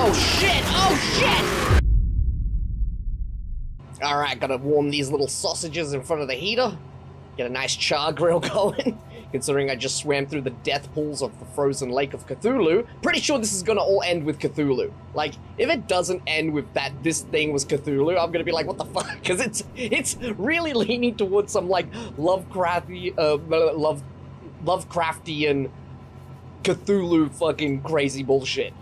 Oh shit! Oh shit! Alright, gotta warm these little sausages in front of the heater. Get a nice char grill going. Considering I just swam through the death pools of the frozen lake of Cthulhu, pretty sure this is gonna all end with Cthulhu. Like, if it doesn't end with that this thing was Cthulhu, I'm gonna be like, what the fuck? Because it's it's really leaning towards some like Lovecrafty, uh, love Lovecraftian Cthulhu fucking crazy bullshit.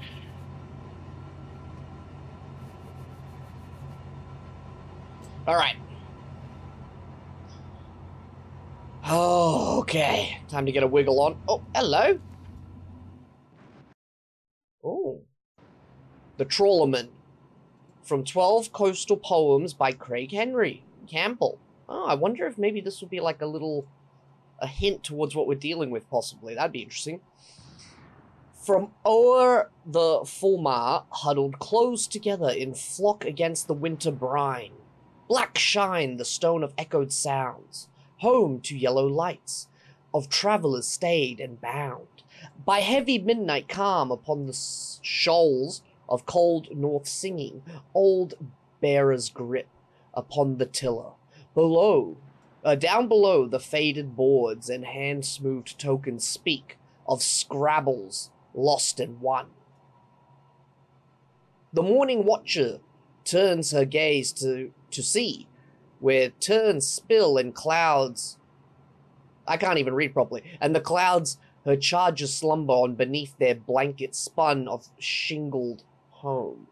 All right. Oh, okay. Time to get a wiggle on. Oh, hello. Oh. The Trawlerman. From 12 Coastal Poems by Craig Henry Campbell. Oh, I wonder if maybe this will be like a little a hint towards what we're dealing with, possibly. That'd be interesting. From o'er the fulmar, huddled close together in flock against the winter brine. Black shine the stone of echoed sounds, home to yellow lights, of travellers stayed and bound. By heavy midnight calm upon the shoals of cold north singing, old bearers grip upon the tiller. Below, uh, down below, the faded boards and hand smoothed tokens speak of scrabbles lost and won. The morning watcher turns her gaze to, to see, where turns spill and clouds. I can't even read properly. And the clouds her charges slumber on beneath their blanket spun of shingled home.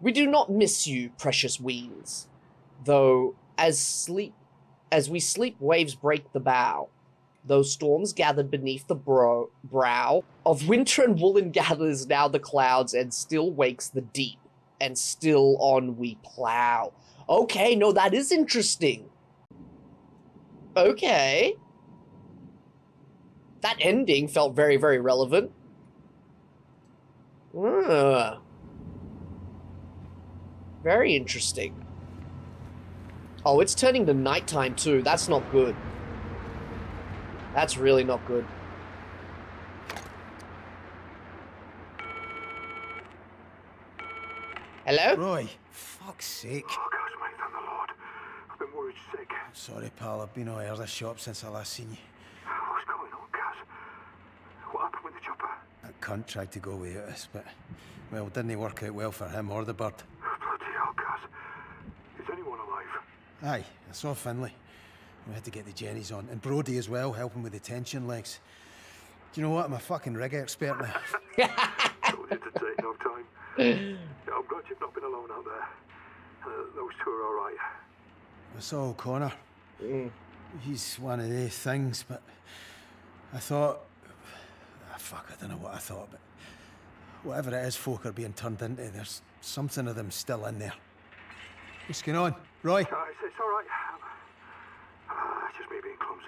We do not miss you, precious weens, though as sleep as we sleep waves break the bow though storms gathered beneath the bro- brow of winter and woolen gathers now the clouds and still wakes the deep and still on we plow okay no that is interesting okay that ending felt very very relevant uh, very interesting Oh, it's turning to nighttime too. That's not good. That's really not good. Hello? Roy, fuck's sake. Oh, gosh, mate, thank the Lord. I've been worried sick. Sorry, pal, I've been away out of the shop since I last seen you. What's going on, Caz? What happened with the chopper? That cunt tried to go without us, but, well, didn't it work out well for him or the bird. Bloody hell, Caz. Is anyone alive? Aye, I saw Finlay. We had to get the Jennies on. And Brody as well, helping with the tension legs. Do you know what? I'm a fucking rig expert now. Told you to take no time. Yeah, I'm glad you've not been alone out there. Uh, those two are all right. I saw O'Connor. Mm. He's one of these things, but I thought... Ah, fuck, I don't know what I thought, but whatever it is folk are being turned into, there's something of them still in there. What's going on? Roy? Uh, it's, it's all right. Uh, it's just me being clumsy.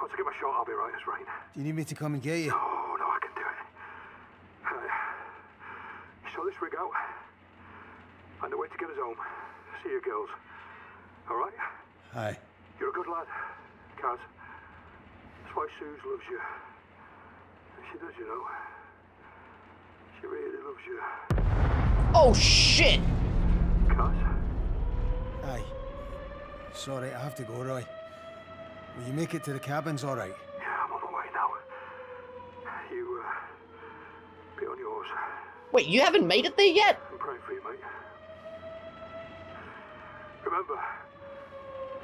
Once I get my shot, I'll be right as rain. Do you need me to come and get you? Oh, no, I can do it. Uh, you this rig out? And the way to get us home. See you, girls. All right? Aye. You're a good lad, Caz. That's why Suze loves you. She does, you know. She really loves you. Oh shit! Caz? Aye. Sorry, I have to go, Roy. Will you make it to the cabins all right? Yeah, I'm on my way now. You, uh, be on yours. Wait, you haven't made it there yet? I'm praying for you, mate. Remember,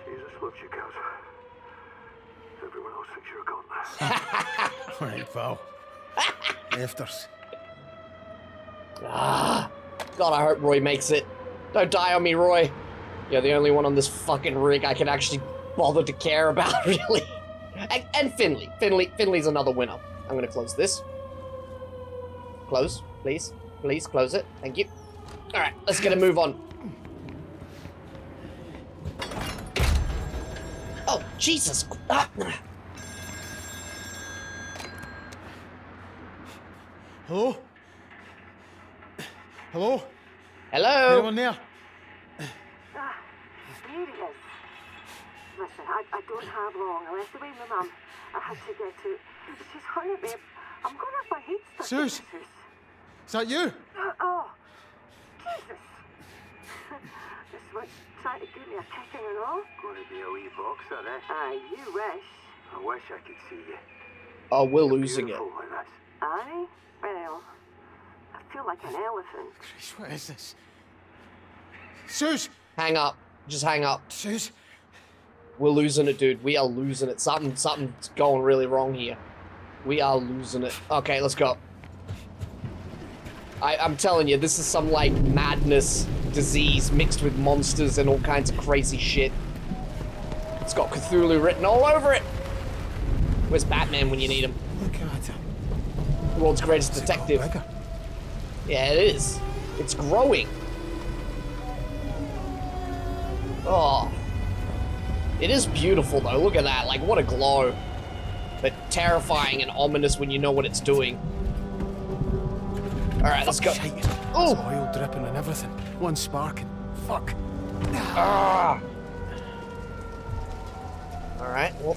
Jesus loves you, Caz. Everyone else thinks you're a gun. All right, pal. Afters. Ah, God, I hope Roy makes it. Don't die on me, Roy. You're the only one on this fucking rig I can actually bother to care about, really. And, and Finlay. Finlay. Finlay's another winner. I'm gonna close this. Close, please. Please, close it. Thank you. Alright, let's get a move on. Oh, Jesus. Ah. Hello? Hello? Hello? Anyone there? Ah, here he is. Listen, I, I don't have long. I left away my mum. I had to get to. She's hung at me. I'm going to have my head stuck. Suze? The Suze. Is that you? Uh, oh, Jesus. this one's trying to give me a kicking and all. Gonna be a wee boxer, eh? Aye, you wish. I wish I could see you. Oh, we're losing it. Beautiful. Aye? Well, I feel like an elephant. Christ, what is this? Suze! Hang up. Just hang up. Suze! We're losing it, dude. We are losing it. Something, something's going really wrong here. We are losing it. Okay, let's go. I, I'm telling you, this is some like madness disease mixed with monsters and all kinds of crazy shit. It's got Cthulhu written all over it. Where's Batman when you need him? Look at him. The world's greatest detective. Yeah, it is. It's growing. Oh. It is beautiful though. Look at that. Like, what a glow. But terrifying and ominous when you know what it's doing. Alright, let's go. Shite. Oh. Oil dripping and everything. One sparking. Fuck. Ah. Alright, well.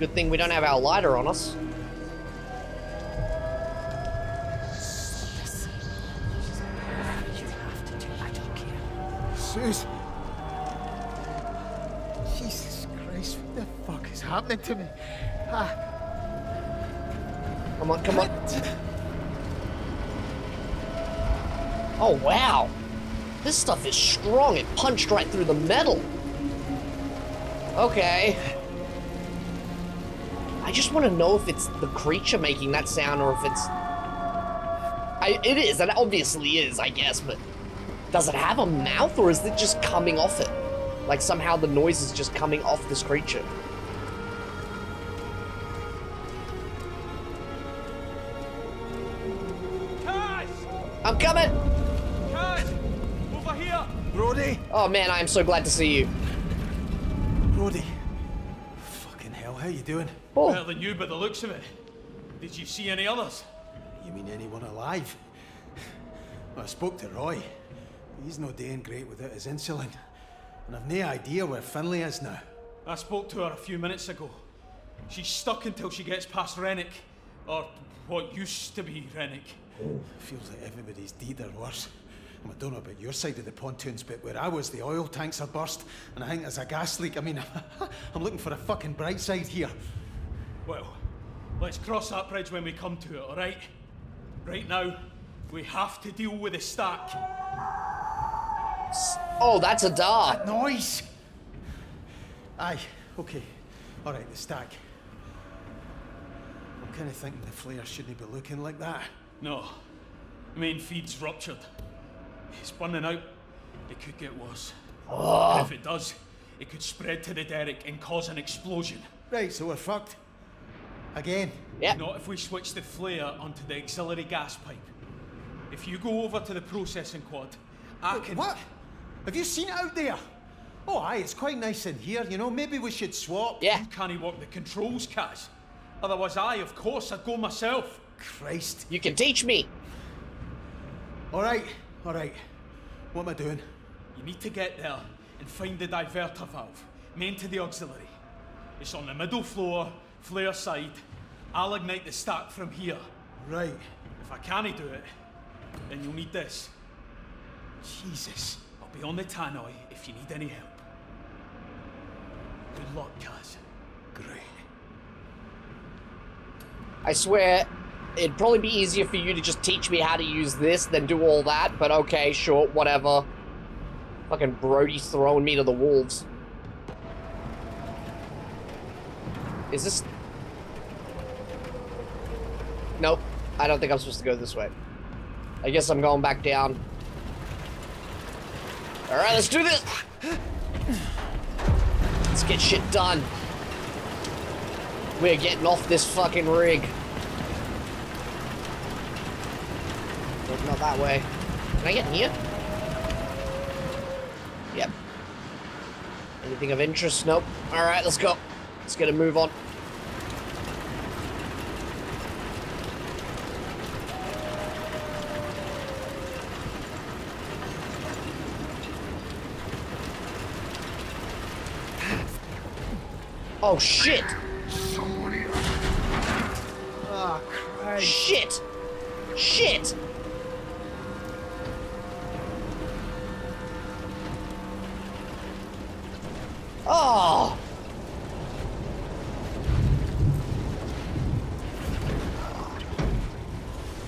Good thing we don't have our lighter on us. Jesus Christ, what the fuck is happening to me? Ah, Come on, come on. Oh, wow. This stuff is strong. It punched right through the metal. Okay. I just want to know if it's the creature making that sound or if it's... I, it is, and it obviously is, I guess, but... Does it have a mouth or is it just coming off it? Like somehow the noise is just coming off this creature. Oh man, I am so glad to see you. Brody! Fucking hell, how you doing? Oh, Better than you by the looks of it. Did you see any others? You mean anyone alive? Well, I spoke to Roy. He's no doing great without his insulin. And I've no idea where Finlay is now. I spoke to her a few minutes ago. She's stuck until she gets past Rennick. Or what used to be Rennick. Feels like everybody's deed or worse. And I don't know about your side of the pontoons, but where I was, the oil tanks are burst, and I think there's a gas leak. I mean, I'm looking for a fucking bright side here. Well, let's cross that bridge when we come to it, alright? Right now, we have to deal with the stack. oh, that's a dart. Noise! Aye, okay. Alright, the stack. I'm kind of thinking the flare shouldn't be looking like that. No, main feed's ruptured. It's burning out. It could get worse. And if it does, it could spread to the derrick and cause an explosion. Right, so we're fucked. Again. Yeah. Not if we switch the flare onto the auxiliary gas pipe. If you go over to the processing quad, I can. What? Have you seen it out there? Oh, aye, it's quite nice in here, you know. Maybe we should swap. Yeah. You can't work the controls, Caz. Otherwise, I, of course, I'd go myself. Christ. You can teach me. All right, all right. What am I doing? You need to get there and find the diverter valve, main to the auxiliary. It's on the middle floor, flare side. I'll ignite the stack from here. Right. If I can't do it, then you'll need this. Jesus. I'll be on the tannoy if you need any help. Good luck, Caz. Great. I swear, it'd probably be easier for you to just teach me how to use this than do all that, but okay, sure, whatever. Fucking Brody's throwing me to the wolves. Is this... Nope. I don't think I'm supposed to go this way. I guess I'm going back down. Alright, let's do this! Let's get shit done. We're getting off this fucking rig. Not that way. Can I get in here? Yep. Anything of interest? Nope. Alright, let's go. Let's get a move on. Oh shit! Ah, oh Christ. Shit! Shit! Oh!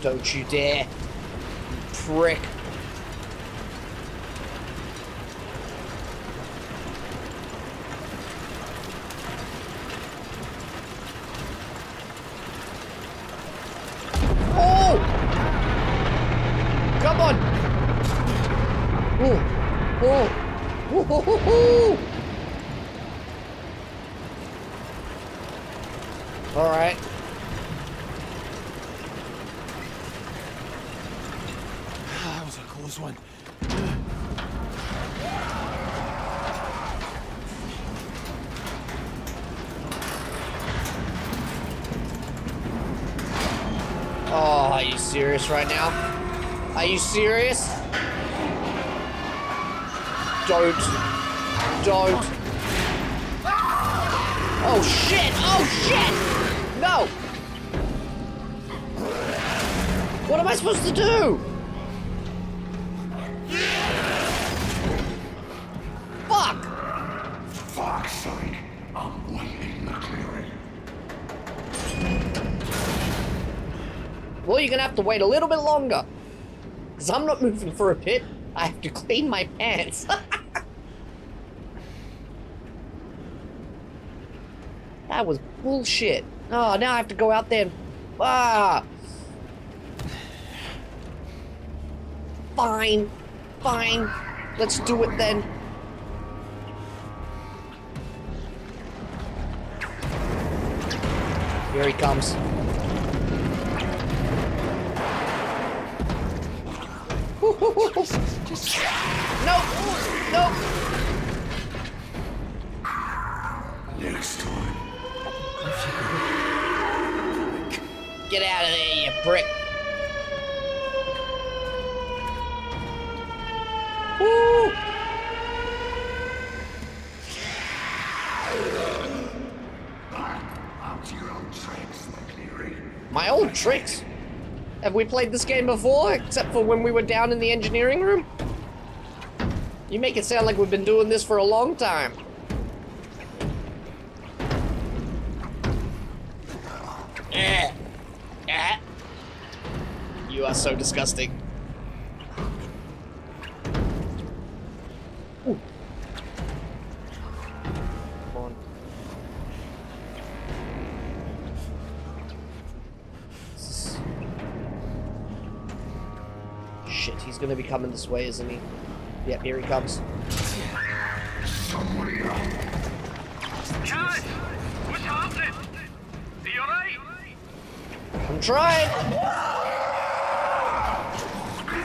Don't you dare, you prick. Oh! Come on! Oh! Oh! Oh! Are you serious right now? Are you serious? Don't. Don't. Oh shit! Oh shit! No! What am I supposed to do? You're gonna have to wait a little bit longer. Because I'm not moving for a bit. I have to clean my pants. that was bullshit. Oh, now I have to go out there and... Ah! Fine. Fine. Let's do it then. Here he comes. No! No! Next time. Get out of there, you prick! Woo! Up to your own tricks, McLeary. My old tricks? Have we played this game before, except for when we were down in the engineering room? You make it sound like we've been doing this for a long time. Eh. Eh. You are so disgusting. Coming this way, isn't he? Yep, here he comes. Somebody else. Guys, what's happening? Are you alright? I'm trying!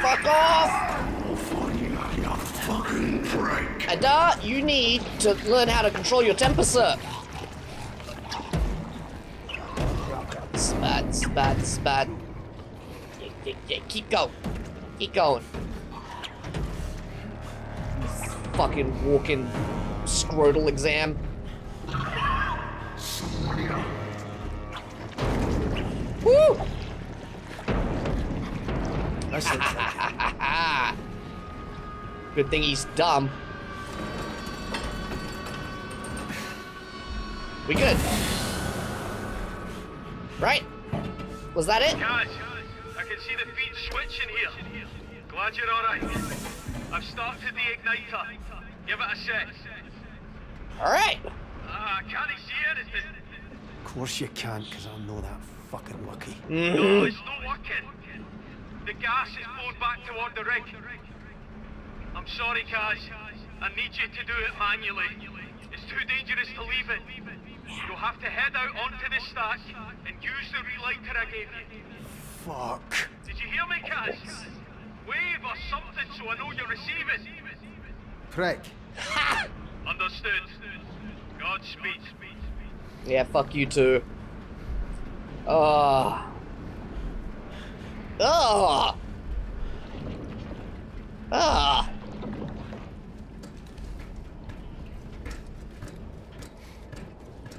Fuck off! I'll find you, you fucking prick. Ada, you need to learn how to control your temper, sir. This is bad, this bad, this bad. Yeah, yeah, yeah, keep going. Keep going. Fucking walking scrotal exam. Woo! Good thing he's dumb. We good? Right? Was that it? Guys, I can see the feet switching here. Glad you're alright. I've started the igniter. Give it a sec. Alright. Ah, can't he see anything? Of course you can't, because I'm not that fucking lucky. No, it's not working. The gas is poured back toward the rig. I'm sorry, Caz. I need you to do it manually. It's too dangerous to leave it. You'll have to head out onto the stack and use the relighter I gave you. Fuck. Did you hear me, Caz? Wave or something so I know you're receiving. Prick. Understood. Godspeed. Yeah, fuck you too. Ah. Ah. Ah.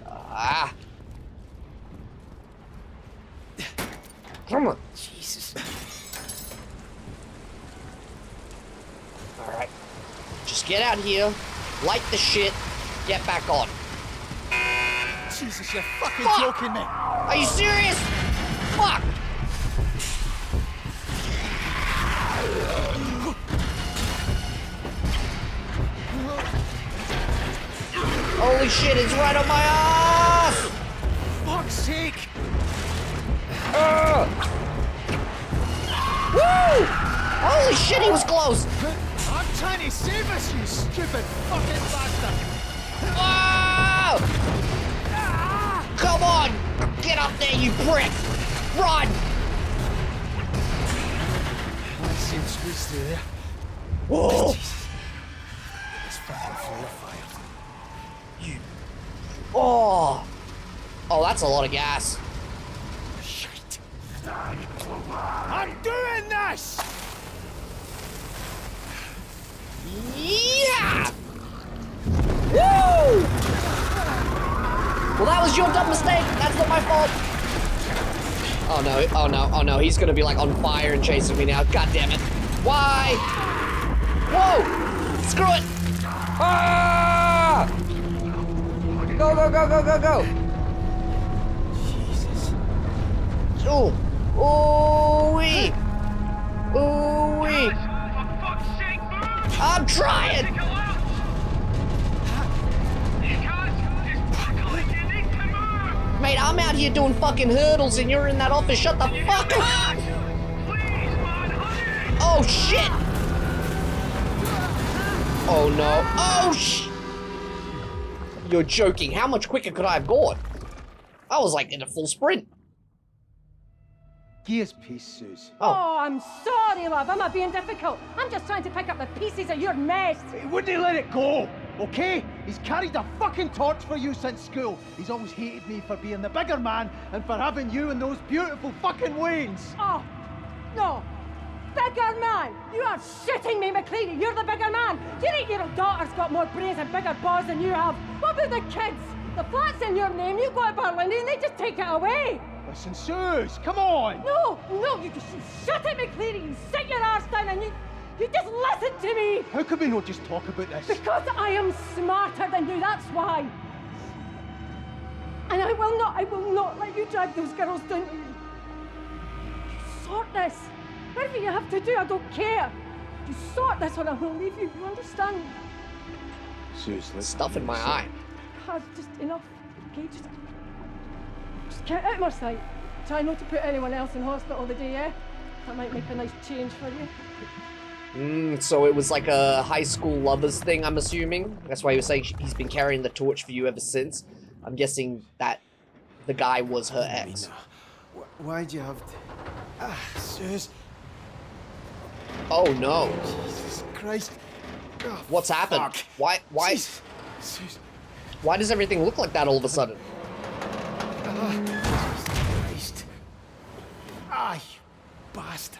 Ah. Come on. Jesus. Alright. Just Get out here, light the shit, get back on. Jesus, you're fucking Fuck. joking me. Are you serious? Fuck! Holy shit, it's right on my ass! Fuck's sake! Uh. Woo! Holy shit, he was close! I'm trying to save us, you stupid fucking bastard! Whoa! Come on! Get up there, you prick! Run! Let's see him squeeze through there. Whoa! It's fucking floor fire. Oh! Oh, that's a lot of gas. Shit. I'm doing this! Yeah! Woo! Well, that was your dumb mistake. That's not my fault. Oh no, oh no, oh no. He's gonna be like on fire and chasing me now. God damn it. Why? Whoa! Screw it! Ah! Go, go, go, go, go, go! Jesus. Oh! Oh, wee. Oh, wee! To trying! Mate, I'm out here doing fucking hurdles and you're in that office. Shut the fuck up! Please, man, hurry! Oh shit! Oh no. Oh sh! You're joking. How much quicker could I have gone? I was like in a full sprint. Gears piece, Suze. Oh, Oh, I'm sorry, love. I'm not being difficult. I'm just trying to pick up the pieces of your mess. He wouldn't let it go, okay? He's carried a fucking torch for you since school. He's always hated me for being the bigger man and for having you and those beautiful fucking wings. Oh, no. Bigger man! You are shitting me, McCready. You're the bigger man. Do you think your daughter's got more brains and bigger balls than you have? What about the kids? The flat's in your name. You go to Berlin and they just take it away. Listen, Suze, come on! No, no, you just you shut it, McCready. You sit your arse down and you, you just listen to me. How could we not just talk about this? Because I am smarter than you, that's why. And I will not, I will not let you drag those girls down to me. You sort this. Whatever you have to do, I don't care. You sort this or I will leave you, you understand? Suze, let's stuff in my eye. God, just enough. Okay, just, just get out of my sight. Try not to put anyone else in hospital the day, yeah? That might make a nice change for you. Mm, so it was like a high school lovers thing, I'm assuming. That's why he was saying sh- he's been carrying the torch for you ever since. I'm guessing that the guy was her ex. Why'd you have to... Ah, Suze. Oh no. Jesus Christ. Oh, What's happened? fuck. Why why Jesus. Suze. why does everything look like that all of a sudden? Christ. Ah, you bastard.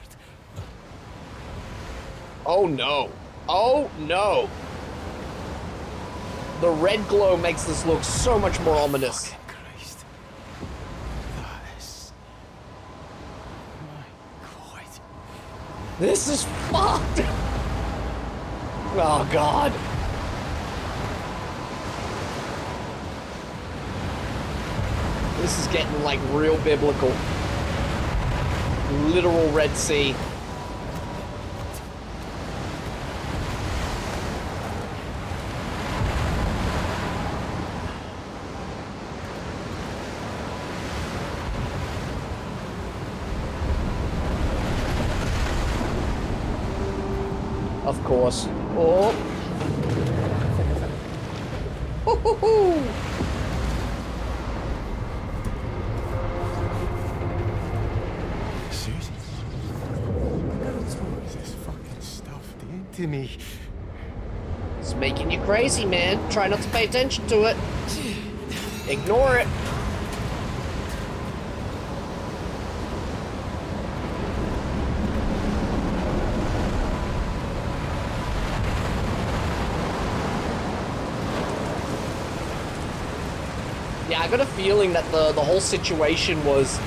Oh no. Oh no. The red glow makes this look so much more ominous. Christ. That is... My God. This is fucked. Oh god. This is getting like real biblical. Literal Red Sea. Of course. Oh. Hoo-hoo-hoo. Susan. What is this fucking stuff doing to me? It's making you crazy, man. Try not to pay attention to it. Ignore it. Yeah, I got a feeling that the, the whole situation was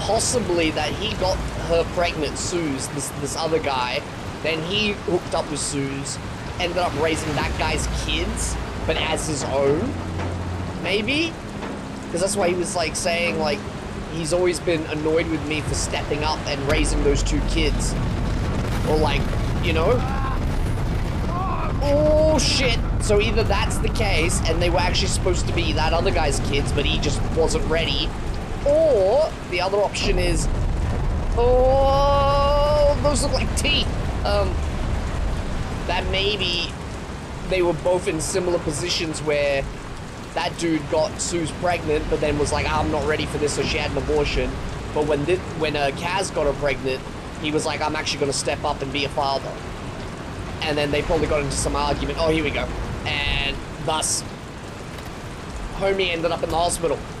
possibly that he got her pregnant, Suze, this, this other guy. Then he hooked up with Suze, ended up raising that guy's kids, but as his own. Maybe? Because that's why he was like saying, like, he's always been annoyed with me for stepping up and raising those two kids. Or like, you know? Oh shit! So either that's the case, and they were actually supposed to be that other guy's kids, but he just wasn't ready, or the other option is, oh, those look like teeth. Um, that maybe they were both in similar positions where that dude got Sue's pregnant, but then was like, "Ah, I'm not ready for this, so she had an abortion. But when thi- when uh, Caz got her pregnant, he was like, I'm actually going to step up and be a father. And then they probably got into some argument. Oh, here we go. And thus, homie ended up in the hospital.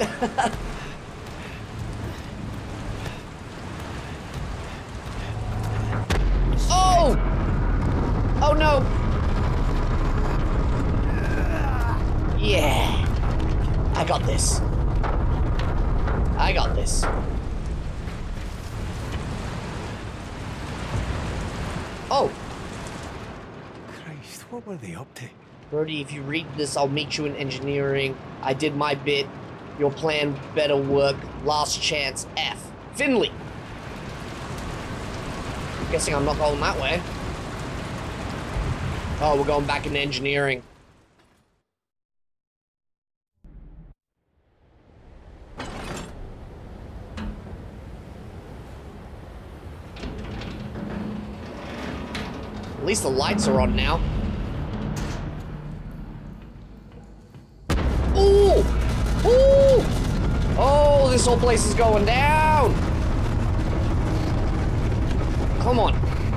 oh! Oh no! Yeah. I got this. I got this. Oh, Christ, what were they up to? Brody, if you read this, I'll meet you in engineering. I did my bit. Your plan better work. Last chance. F. Finlay. Guessing I'm not going that way. Oh, we're going back into engineering. At least the lights are on now. Whole place is going down! Come on.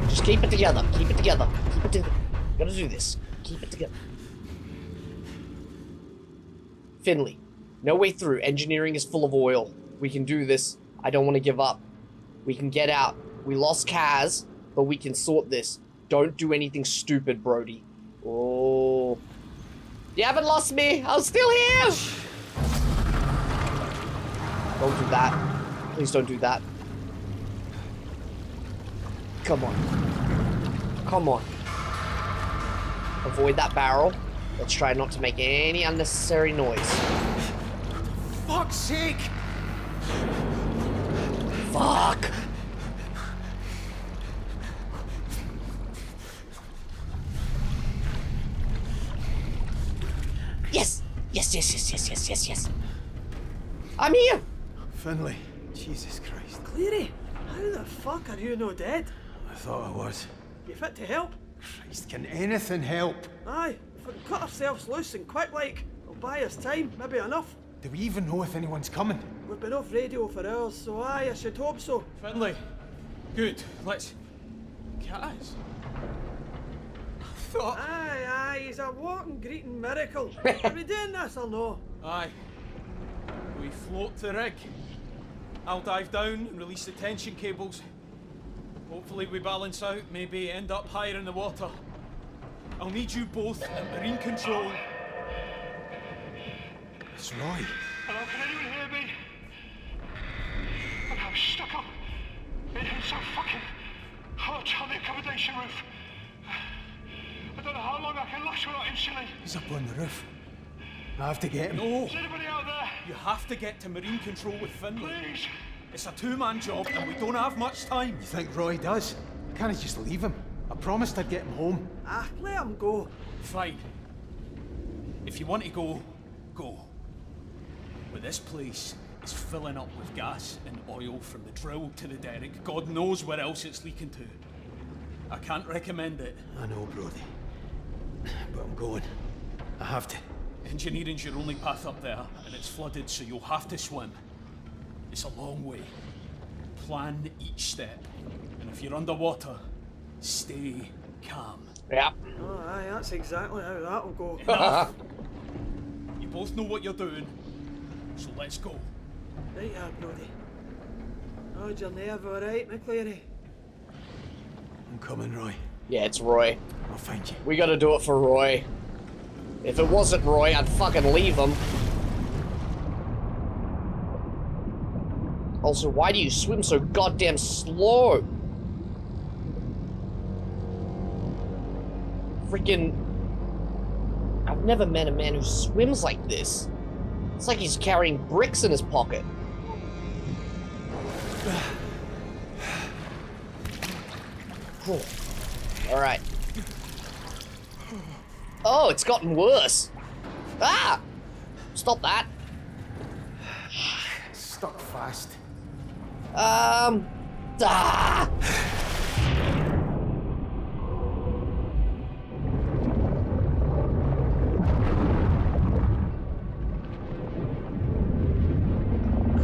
Just keep it together. Keep it together. Keep it together. Gotta do this. Keep it together. Finlay. No way through. Engineering is full of oil. We can do this. I don't want to give up. We can get out. We lost Caz, but we can sort this. Don't do anything stupid, Brody. Oh. You haven't lost me. I'm still here. Don't do that. Please don't do that. Come on. Come on. Avoid that barrel. Let's try not to make any unnecessary noise. Fuck's sake! Fuck. Yes. Yes, yes, yes, yes, yes, yes, yes. I'm here. Finlay, Jesus Christ. Cleary, how the fuck are you no dead? I thought I was. You fit to help? Christ, can anything help? Aye, if we can cut ourselves loose and quick like, it'll buy us time, maybe enough. Do we even know if anyone's coming? We've been off radio for hours, so aye, I should hope so. Finlay. Good. Let's. Caz. I thought. Aye, aye, he's a walking greeting miracle. are we doing this or no? Aye. We float the rig. I'll dive down and release the tension cables. Hopefully we balance out, maybe end up higher in the water. I'll need you both at marine control. It's Roy. Hello, can anyone hear me? I'm stuck up in so fucking hot on the accommodation roof. I don't know how long I can last without insulate. He's up on the roof. I have to get him. No! Is anybody out there? You have to get to marine control with Finlay. Please. It's a two-man job and we don't have much time. You think Roy does? I can't just leave him. I promised I'd get him home. Ah, let him go. Fine. If you want to go, go. But this place is filling up with gas and oil from the drill to the derrick. God knows where else it's leaking to. I can't recommend it. I know, Brody. But I'm going. I have to. Engineering's your only path up there, and it's flooded, so you'll have to swim. It's a long way. Plan each step. And if you're underwater, stay calm. Yeah. Oh, aye, that's exactly how that'll go. Enough! you both know what you're doing, so let's go. right, yeah, Brody. How'd your nerve alright, McLeary? I'm coming, Roy. Yeah, it's Roy. I'll find you. We gotta do it for Roy. If it wasn't Roy, I'd fucking leave him. Also, why do you swim so goddamn slow? Freaking. I've never met a man who swims like this. It's like he's carrying bricks in his pocket. Cool. Alright. Oh, it's gotten worse. Ah! Stop that. Stuck fast. Um. Ah!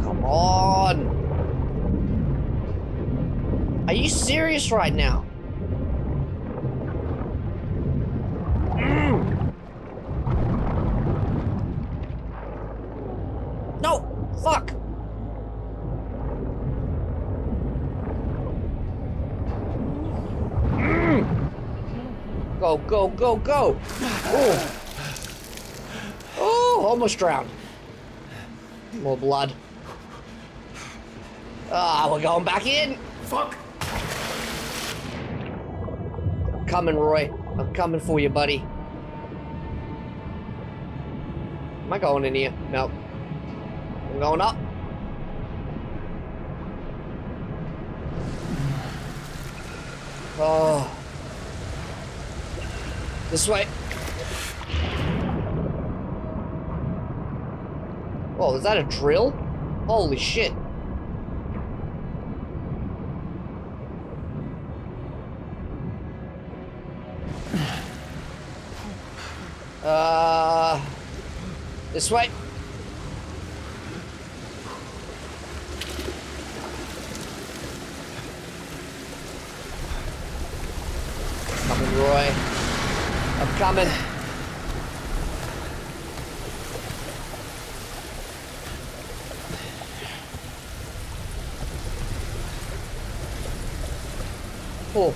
Come on. Are you serious right now? Mm. No! Fuck! Go, go! Oh! Oh, almost drowned. More blood. Ah, we're going back in! Fuck! I'm coming, Roy. I'm coming for you, buddy. Am I going in here? No. I'm going up. Oh. This way. Oh, is that a drill? Holy shit. Uh, this way. Coming, Roy. I'm coming. Oh.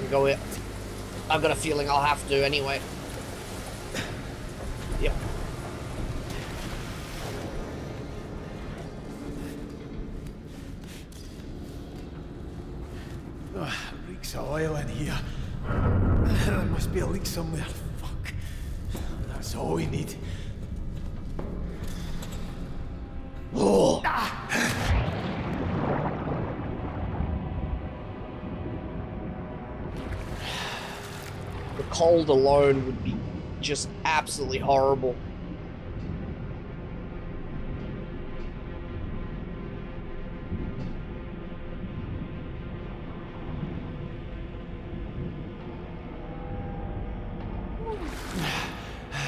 We go here. I've got a feeling I'll have to anyway. Somewhere. Fuck. That's all we need. Oh. The cold alone would be just absolutely horrible.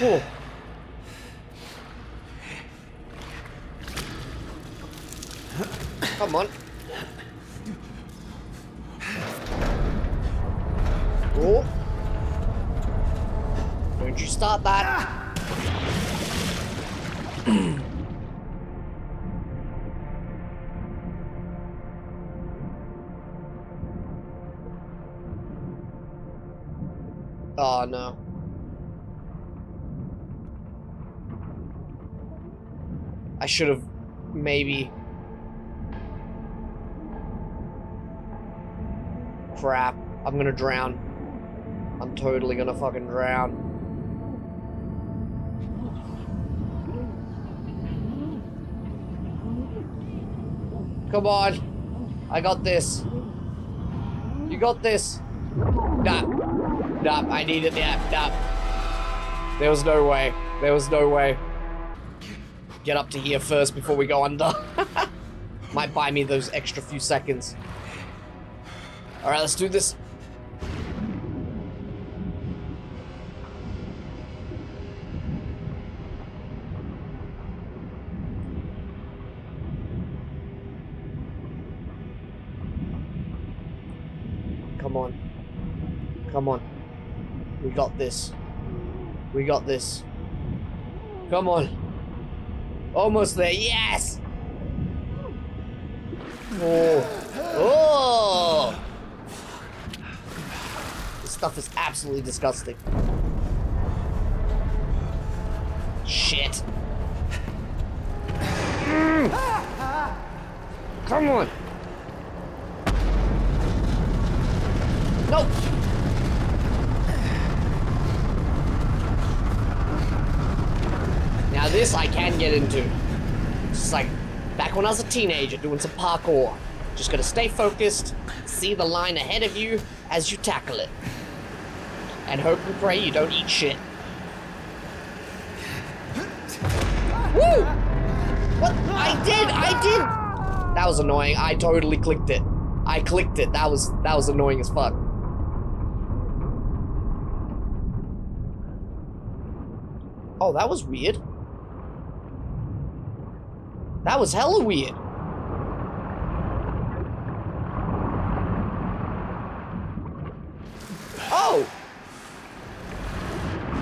Oh. Should have maybe crap. I'm gonna drown. I'm totally gonna fucking drown. Come on. I got this. You got this. Nah. Nah, I need it. Yeah, nah. There was no way. There was no way. Get up to here first before we go under. Might buy me those extra few seconds. Alright, let's do this. Come on. Come on. We got this. We got this. Come on. Almost there. Yes! Oh. Oh! This stuff is absolutely disgusting. Shit. Mm. Come on. Nope. Now this I can get into. It's like back when I was a teenager doing some parkour. Just gotta stay focused, see the line ahead of you as you tackle it. And hope and pray you don't eat shit. Woo! What? I did! I did! That was annoying. I totally clicked it. I clicked it. That was that was annoying as fuck. Oh, that was weird. That was hella weird. Oh!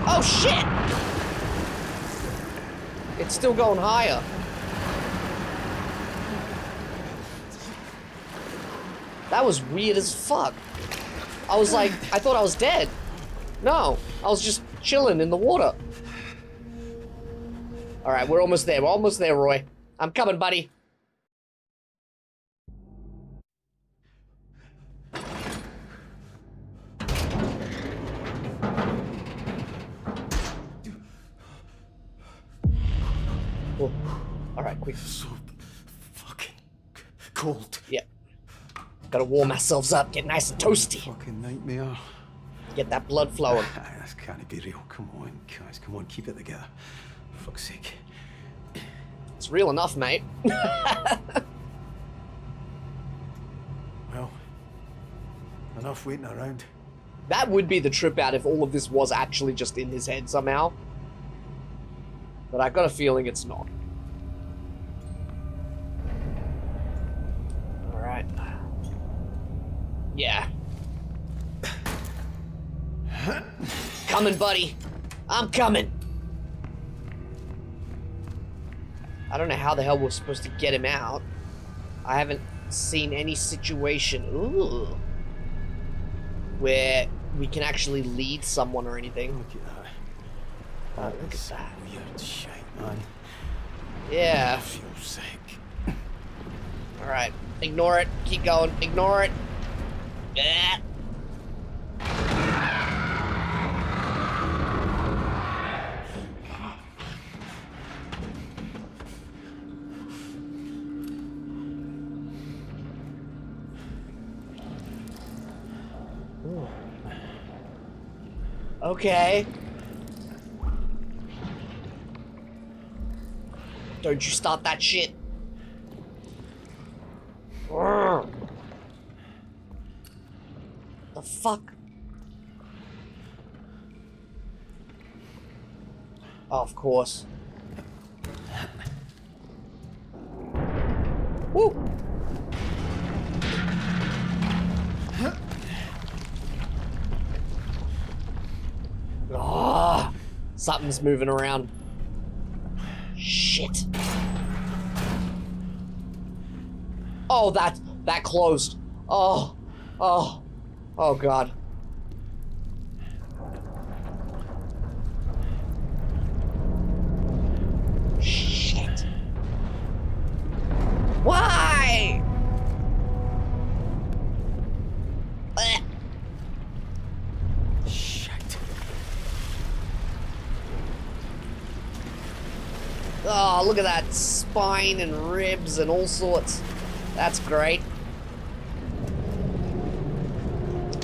Oh shit! It's still going higher. That was weird as fuck. I was like, I thought I was dead. No, I was just chilling in the water. Alright, we're almost there. We're almost there, Roy. I'm coming, buddy. Oh. Alright, quick. So fucking cold. Yeah. Gotta warm ourselves up, get nice and toasty. Fucking nightmare. Get that blood flowing. This can't be real. Come on, guys. Come on, keep it together. For fuck's sake. It's real enough, mate. Well, enough waiting around. That would be the trip out if all of this was actually just in his head somehow. But I've got a feeling it's not. Alright. Yeah. coming, buddy. I'm coming. I don't know how the hell we're supposed to get him out. I haven't seen any situation. Ooh where we can actually lead someone or anything. Look at that. Oh, look at that. weird shit, man. I Yeah. feel sick. Alright. Ignore it. Keep going. Ignore it. Yeah. Okay. Don't you start that shit. The fuck? Oh, of course. Moving around. Shit. Oh, that that closed. Oh, oh, oh God. Spine and ribs and all sorts. That's great.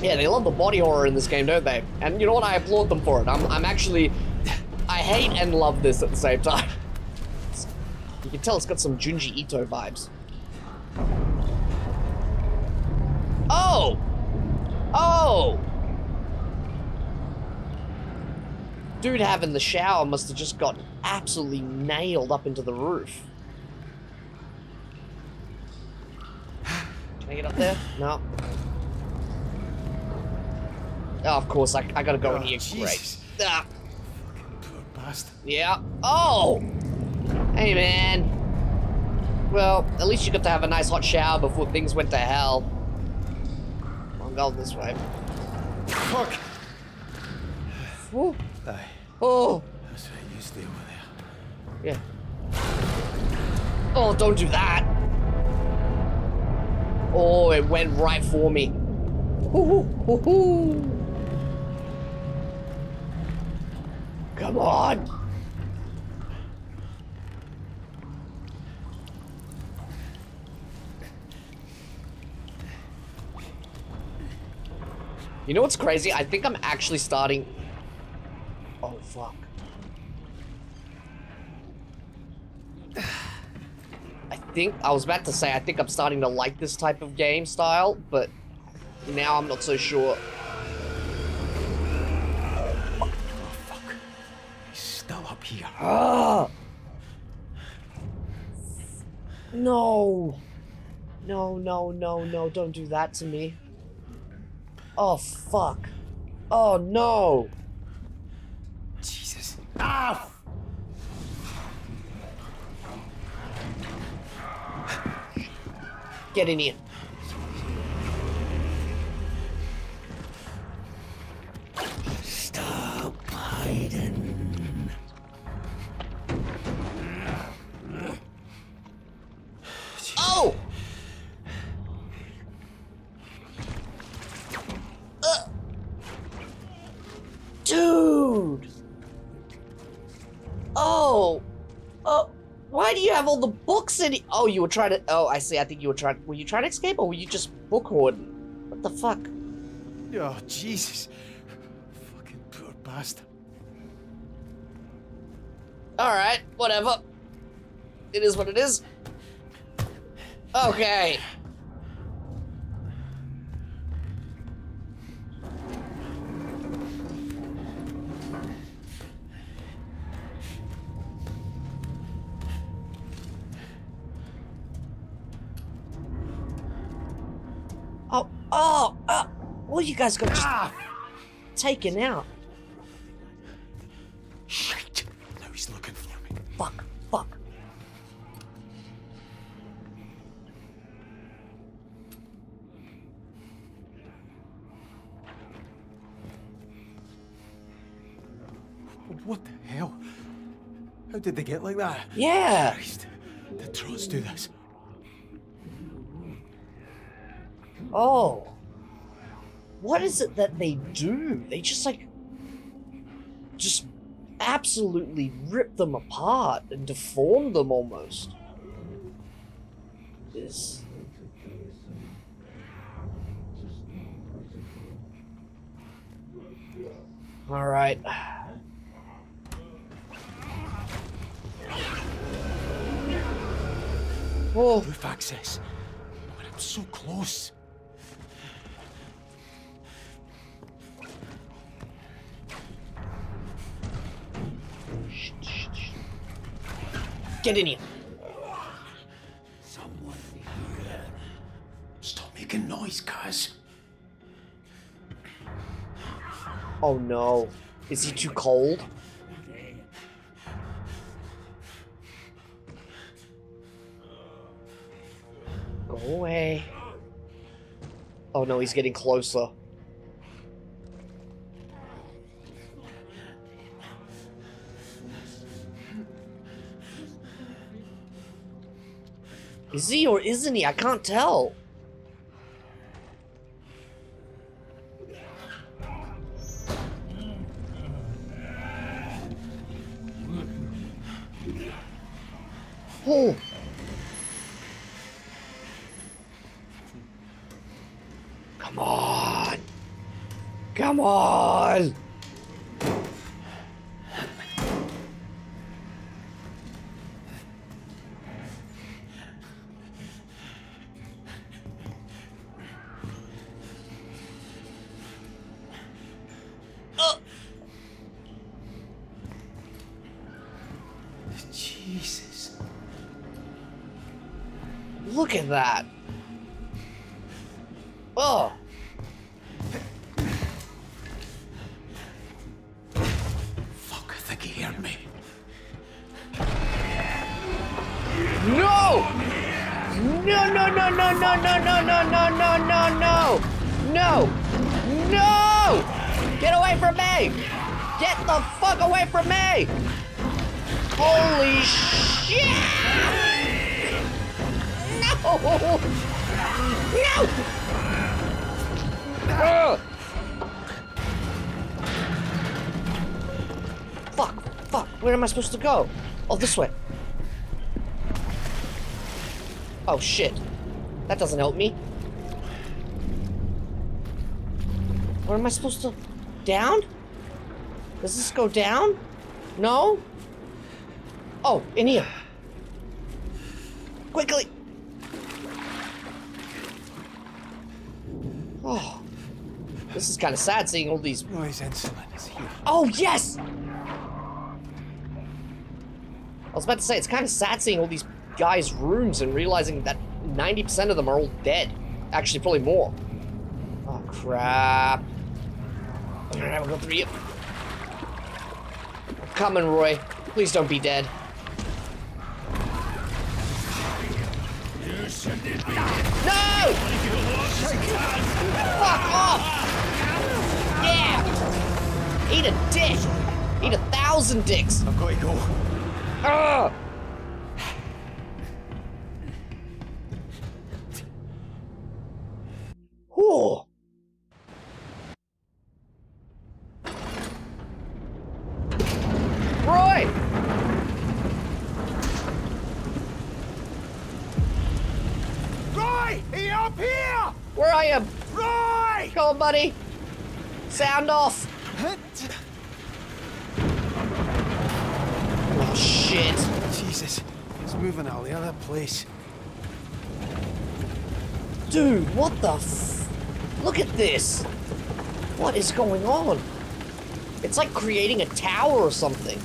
Yeah, they love the body horror in this game, don't they? And you know what? I applaud them for it. I'm, I'm actually, I hate and love this at the same time. It's- you can tell it's got some Junji Ito vibes. Oh! Oh! Dude having the shower must have just got absolutely nailed up into the roof. Can I get up there? No. Oh, of course, I, I gotta go in Oh, here. Jesus. Great. Ah, Poor bastard. yeah. Oh! Hey, man. Well, at least you got to have a nice hot shower before things went to hell. I'm going this way. Fuck. Woo. Aye. Oh, That's right, you stay over there. yeah. Oh, don't do that. Oh, it went right for me. Hoo. Come on. You know what's crazy? I think I'm actually starting... Oh, fuck. I think, I was about to say, I think I'm starting to like this type of game style, but now I'm not so sure. Oh, fuck. He's still up here. Ah! No! No, no, no, no, don't do that to me. Oh, fuck. Oh, no! Jesus. Ah! Get in Oh, you were trying to. Oh, I see. I think you were trying. Were you trying to escape, or were you just book hoarding? What the fuck? Oh, Jesus. Fucking poor bastard. Alright, whatever. It is what it is. Okay. Oh, oh, oh. Well, you guys got just ah! taken out. Shit. Now he's looking for me. Fuck, fuck. What the hell? How did they get like that? Yeah. Christ. Did Trots do this? Oh. What is it that they do? They just like just absolutely rip them apart and deform them almost. This All right. Oh, Roof access. But I'm so close. Get in here. Someone here. Stop making noise, guys. Oh no. Is he too cold? Go away. Oh no, he's getting closer. Is he or isn't he? I can't tell. Oh. That. Go? Oh, this way. Oh shit. That doesn't help me. Where am I supposed to... Down? Does this go down? No? Oh, in here. Quickly! Oh. This is kind of sad seeing all these... Roy's insulin is here. Oh, yes! I was about to say, it's kind of sad seeing all these guys' rooms and realizing that 90% of them are all dead. Actually, probably more. Oh, crap. Alright, we'll go through you. I'm coming, Roy. Please don't be dead. No! Fuck off! Yeah! Eat a dick! Eat a thousand dicks! I've got to go. Whew. Roy! Roy! He up here! Where are you? Roy! Come on, buddy. Sound off. Oh, shit. Jesus, he's moving all the other place. Dude, what the f... Look at this. What is going on? It's like creating a tower or something.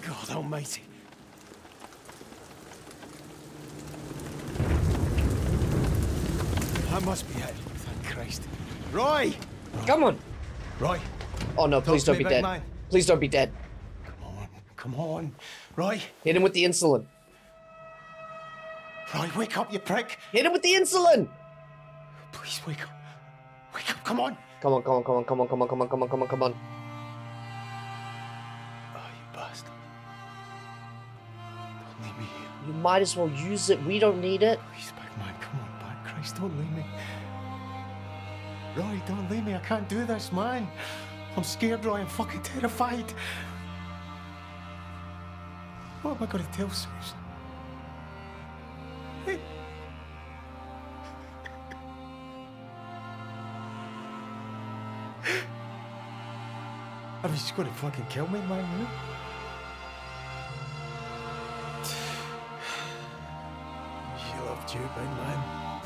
God almighty. That must be it. Thank Christ. Roy! Come on. Roy, Oh no, please don't be dead. man. Please don't be dead. Come on. Roy, Hit him with the insulin. Roy, wake up, you prick. Hit him with the insulin! Please wake up. Wake up, come on. Come on, come on, come on, come on, come on, come on, come on, come on, come on. Oh, you bastard. Don't leave me here. You might as well use it. We don't need it. Please, big man, come on back. Christ, don't leave me. Roy, don't leave me. I can't do this, man. I'm scared, Roy. I'm fucking terrified. What am I going to tell Susan? I mean, she's to fucking kill me, man. She loved you, big man.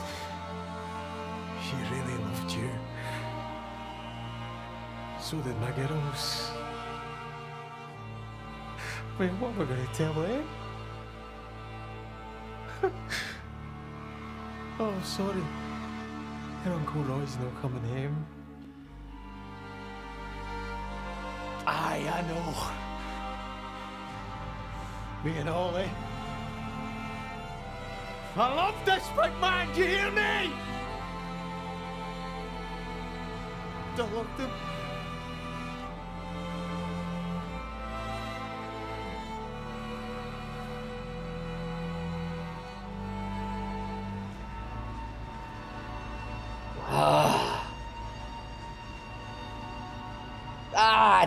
She really loved you. So did my girls. Wait, what I going to tell them? oh, sorry. Your Uncle Roy's not coming home. Aye, I know. Me and Ollie. I love this big man, do you hear me? I loved him.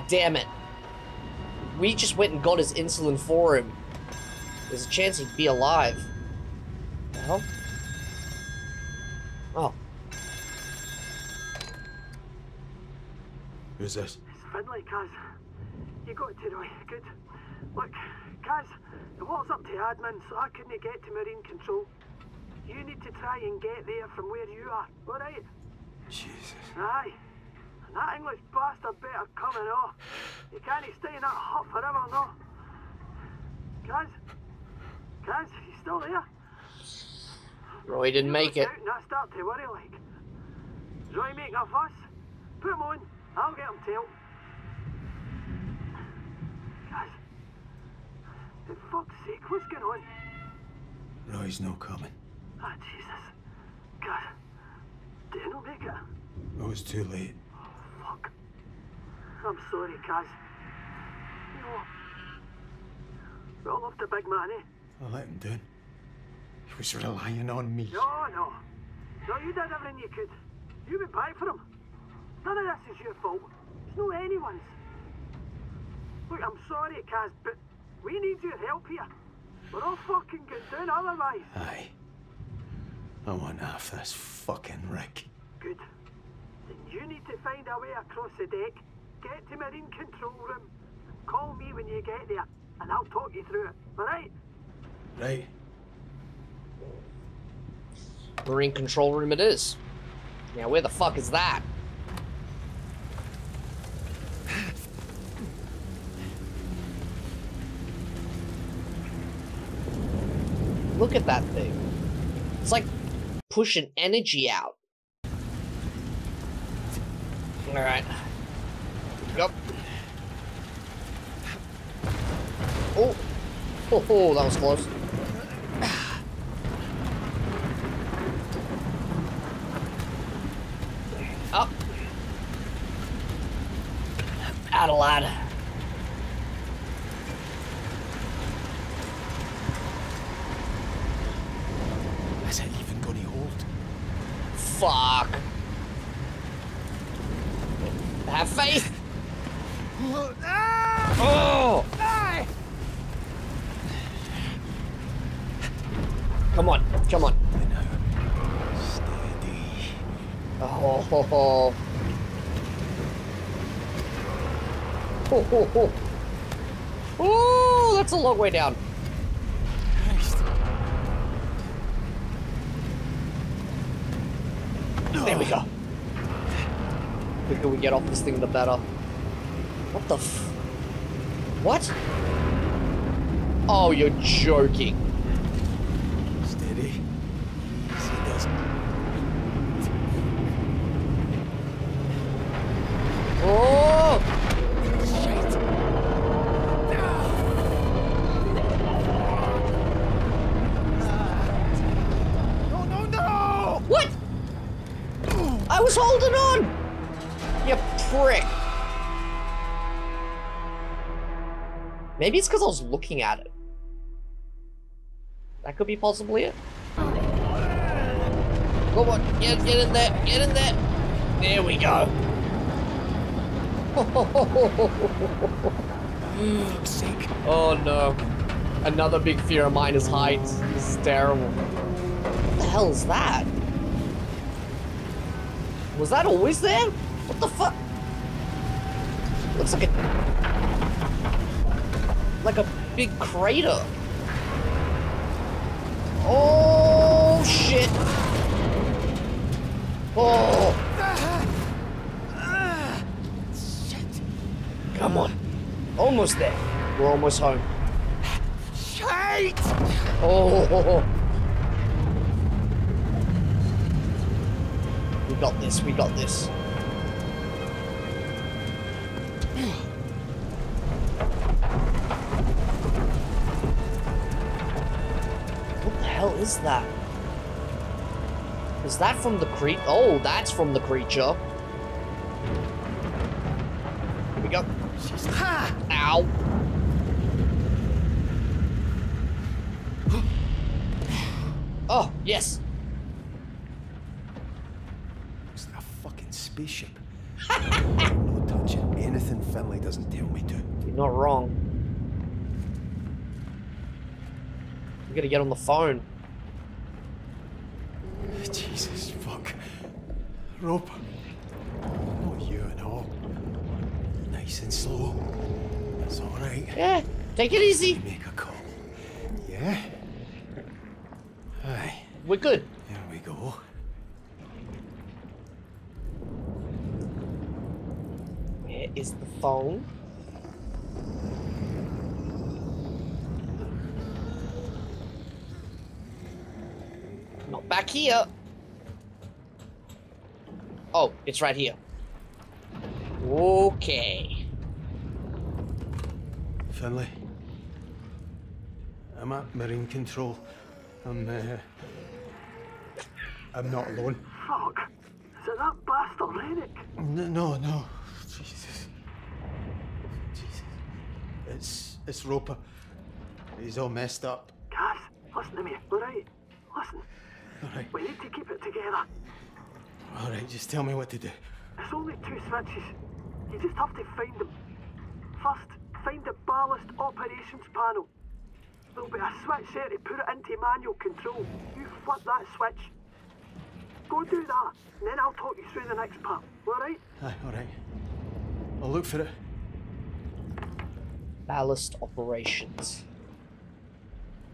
Damn it. We just went and got his insulin for him. There's a chance he'd be alive. The hell? Oh, Who's this? It's Finlay, Caz. You got it, Roy. Good. Look, Caz, the wall's up to admin, so I couldn't get to Marine Control. You need to try and get there from where you are, alright? Jesus. Aye. And that English bastard better come and off. You can't stay in that hut forever, no. Caz? Caz, you still there? Roy didn't make it. Look out And I start to worry like. Is Roy making a fuss? Put him on. I'll get him tailed. Guys. For fuck's sake, what's going on? Roy's no coming. Ah, Jesus. God. Did he not make it? Oh, it's too late. I'm sorry, Caz. No. We all love the big man, eh? I let him down. He was relying on me. No, no. No, you did everything you could. You went back for him. None of this is your fault. It's no anyone's. Look, I'm sorry, Caz, but we need your help here. We're all fucking going down otherwise. Aye. I want half this fucking Rick. Good. then you need to find a way across the deck, get to Marine Control Room, call me when you get there, and I'll talk you through it. Alright? Right. Marine control room it is. Now, where the fuck is that? Look at that thing. It's like pushing energy out. Alright. Yep. Oh. Oh, oh, that was close. Ah. Up. Out a lad. Is it even going to hold? Fuck. Have faith. Oh! Come on, come on. Steady. Oh, ho, ho. Ho. Ooh, that's a long way down. There we go. The quicker we get off this thing, the better. What the f... What? Oh, you're joking. Maybe it's because I was looking at it. That could be possibly it. Come on, get, get in there, get in there. There we go. Mm, Fuck's sake. oh no. Another big fear of mine is heights. This is terrible. What the hell is that? Was that always there? What the fuck? Looks like a... Big crater. Oh, shit. Oh. Shit. Come on. Almost there. We're almost home. Shit! Oh. We got this, we got this. Is that? Is that from the cre- Oh, that's from the creature. Here we go. Ha! Ow. Oh, yes. Looks like a fucking spaceship. no touching anything Finlay doesn't tell me to. You're not wrong. I'm gonna get on the phone. Jesus fuck. Rope. Not you and all. Nice and slow. That's alright. Yeah, take it easy. Make a call. Yeah? Aye. We're good. There we go. Where is the phone? Not back here. Oh, it's right here. Okay. Finlay. I'm at Marine Control. I'm, uh, I'm not alone. Fuck. Is it that bastard Rennick? No, no, no. Jesus. Jesus. It's, it's Roper. He's all messed up. Caz, listen to me, alright? Listen, Alright, we need to keep it together. Alright, just tell me what to do. It's only two switches. You just have to find them. First, find the ballast operations panel. There'll be a switch there to put it into manual control. You flip that switch. Go do that, and then I'll talk you through the next part. Alright? Aye, alright. I'll look for it. Ballast operations.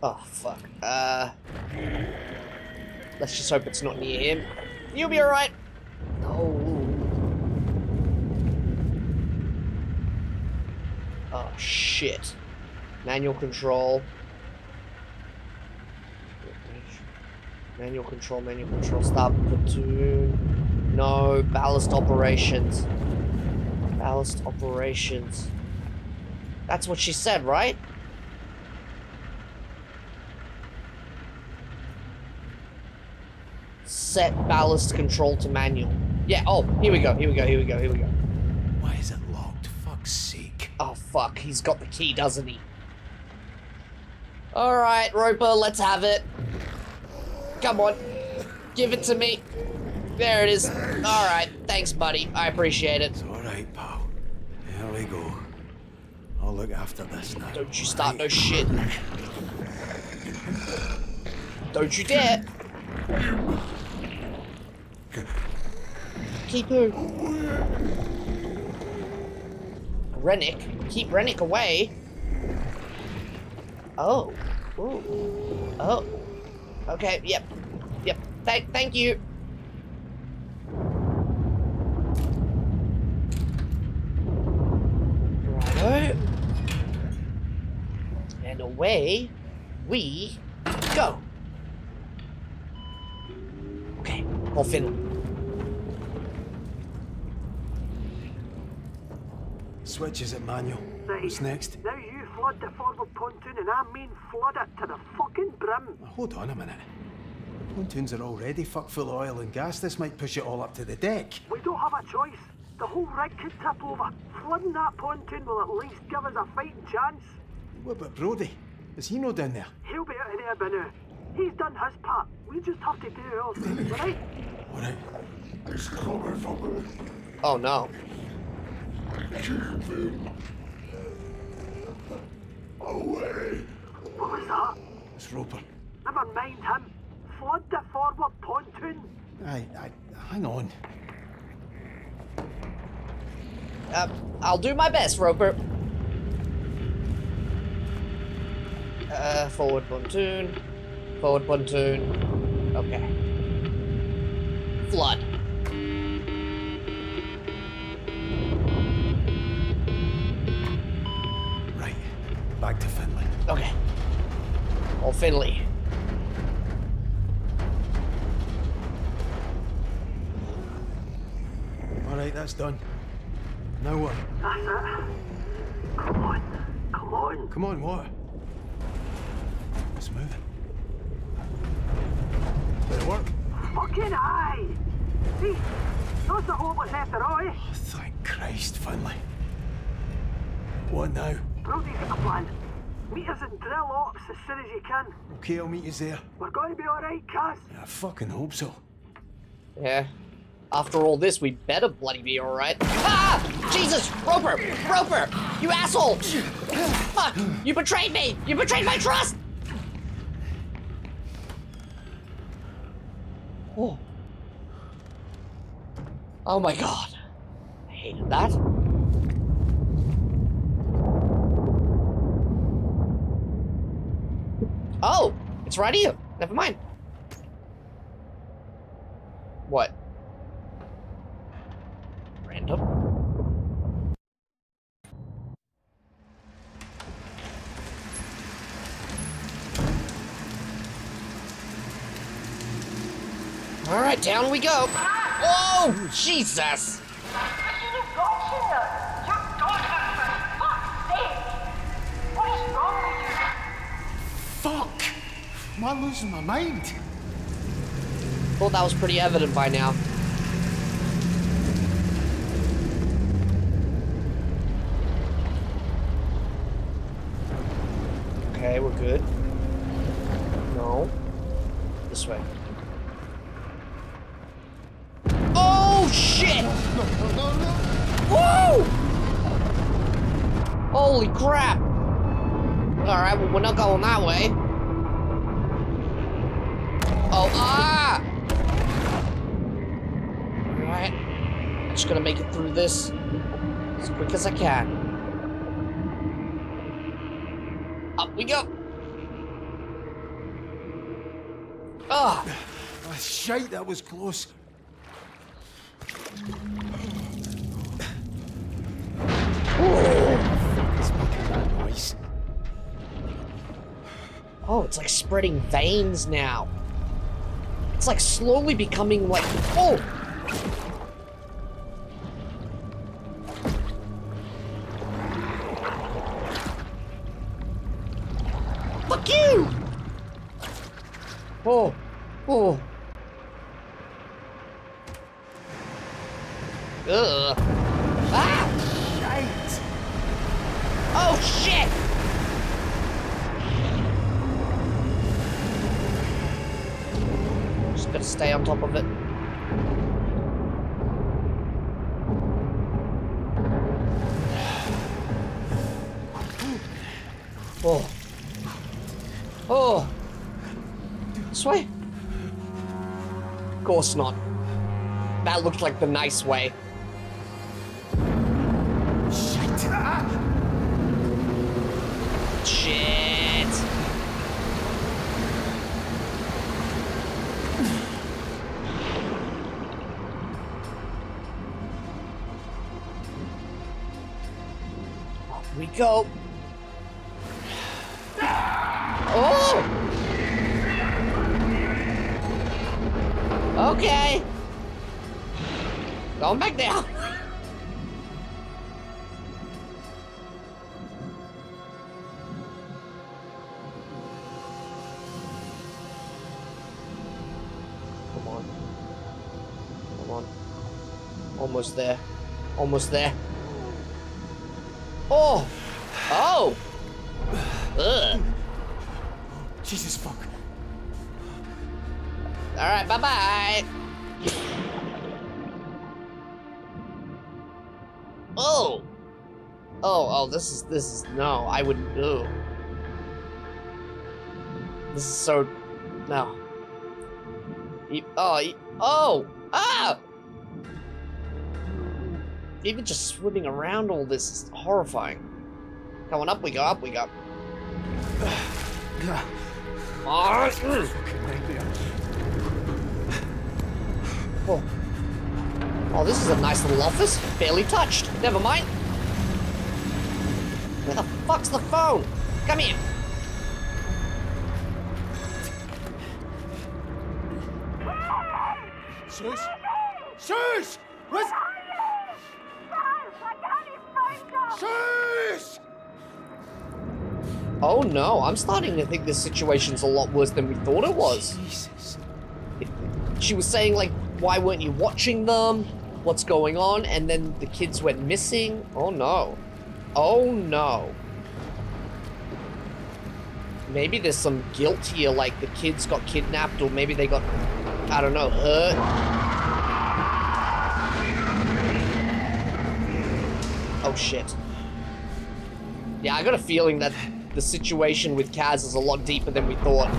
Oh, fuck. Uh. Let's just hope it's not near him. You'll be alright. Oh. Oh, shit. Manual control. Manual control, manual control, start platoon. No, ballast operations. Ballast operations. That's what she said, right? Set ballast control to manual. Yeah, oh, here we go, here we go, here we go, here we go. Why is it locked? Fuck's sake. Oh, fuck, he's got the key, doesn't he? Alright, Roper, let's have it. Come on. Give it to me. There it is. Alright, thanks, buddy. I appreciate it. It's alright, pal. Here we go. I'll look after this now. Don't you start no shit. Don't you dare. Keep who? Rennick? Keep Rennick away? Oh. Ooh. Oh. Okay, yep. Yep. Thank thank you. Righto. And away we go. Okay, call Finlay. Switch is it manual? Right. What's next? Now you flood the forward pontoon, and I mean flood it to the fucking brim. Now, Hold on a minute. The pontoons are already fuck full of oil and gas. This might push it all up to the deck. We don't have a choice. The whole rig could tip over. Flooding that pontoon will at least give us a fighting chance. What about Brodie? Is he no down there? He'll be out of there by now. He's done his part. We just have to do ours, right? Alright. It's coming from me. Oh no. Keep him away. What was that? It's Roper. Never mind him. Flood the forward pontoon. Aye, aye, hang on. Uh, I'll do my best, Roper. Uh, forward pontoon. Forward pontoon. Okay. Flood. Back to Finlay. Okay. Oh, Finlay. Alright, that's done. Now what? That's it. Come on. Come on. Come on, what? It's moving. Did it work? Fucking aye. See, that's the hopeless after all, eh? Oh, thank Christ, Finlay. What now? Brodie's got a plan. Meet us in drill ops as soon as you can. Okay, I'll meet you there. We're going to be alright, Caz. I fucking hope so. Yeah. After all this, we better bloody be alright. Ah! Jesus! Roper! Roper! You asshole! Fuck! You betrayed me! You betrayed my trust! Oh. Oh my god. I hated that. Oh! It's right here. Never mind. What? Random. All right, down we go. Oh, Jesus! Am I losing my mind? Thought that was pretty evident by now. Okay, we're good. No. This way. Oh, shit! Woo! Holy crap! Alright, well, we're not going that way. Gonna make it through this as quick as I can. Up we go. Ah, Oh, shite, that was close. It's making that noise. oh, it's like spreading veins now. It's like slowly becoming like oh. Course not. That looked like the nice way. Shit. Up we go. Oh! Okay. Going back down. Come on. Come on. Almost there. Almost there. Oh! Oh! Ugh. Jesus fuck. Alright, bye bye! Oh! Oh, oh, this is, this is, no, I wouldn't, ew. This is so, no. E- oh, e- oh! Ah! Even just swimming around all this is horrifying. Coming up we go, up we go. Ah, mm. Oh. oh, this is a nice little office. Barely touched. Never mind. Where the fuck's the phone? Come here. Sus! Sus! What's... Sus! Oh no, I'm starting to think this situation's a lot worse than we thought it was. Jesus. She was saying, like, why weren't you watching them? What's going on? And then the kids went missing. Oh no. Oh no. Maybe there's some guilt here, like the kids got kidnapped, or maybe they got, I don't know, hurt. Oh shit. Yeah, I got a feeling that the situation with Caz is a lot deeper than we thought.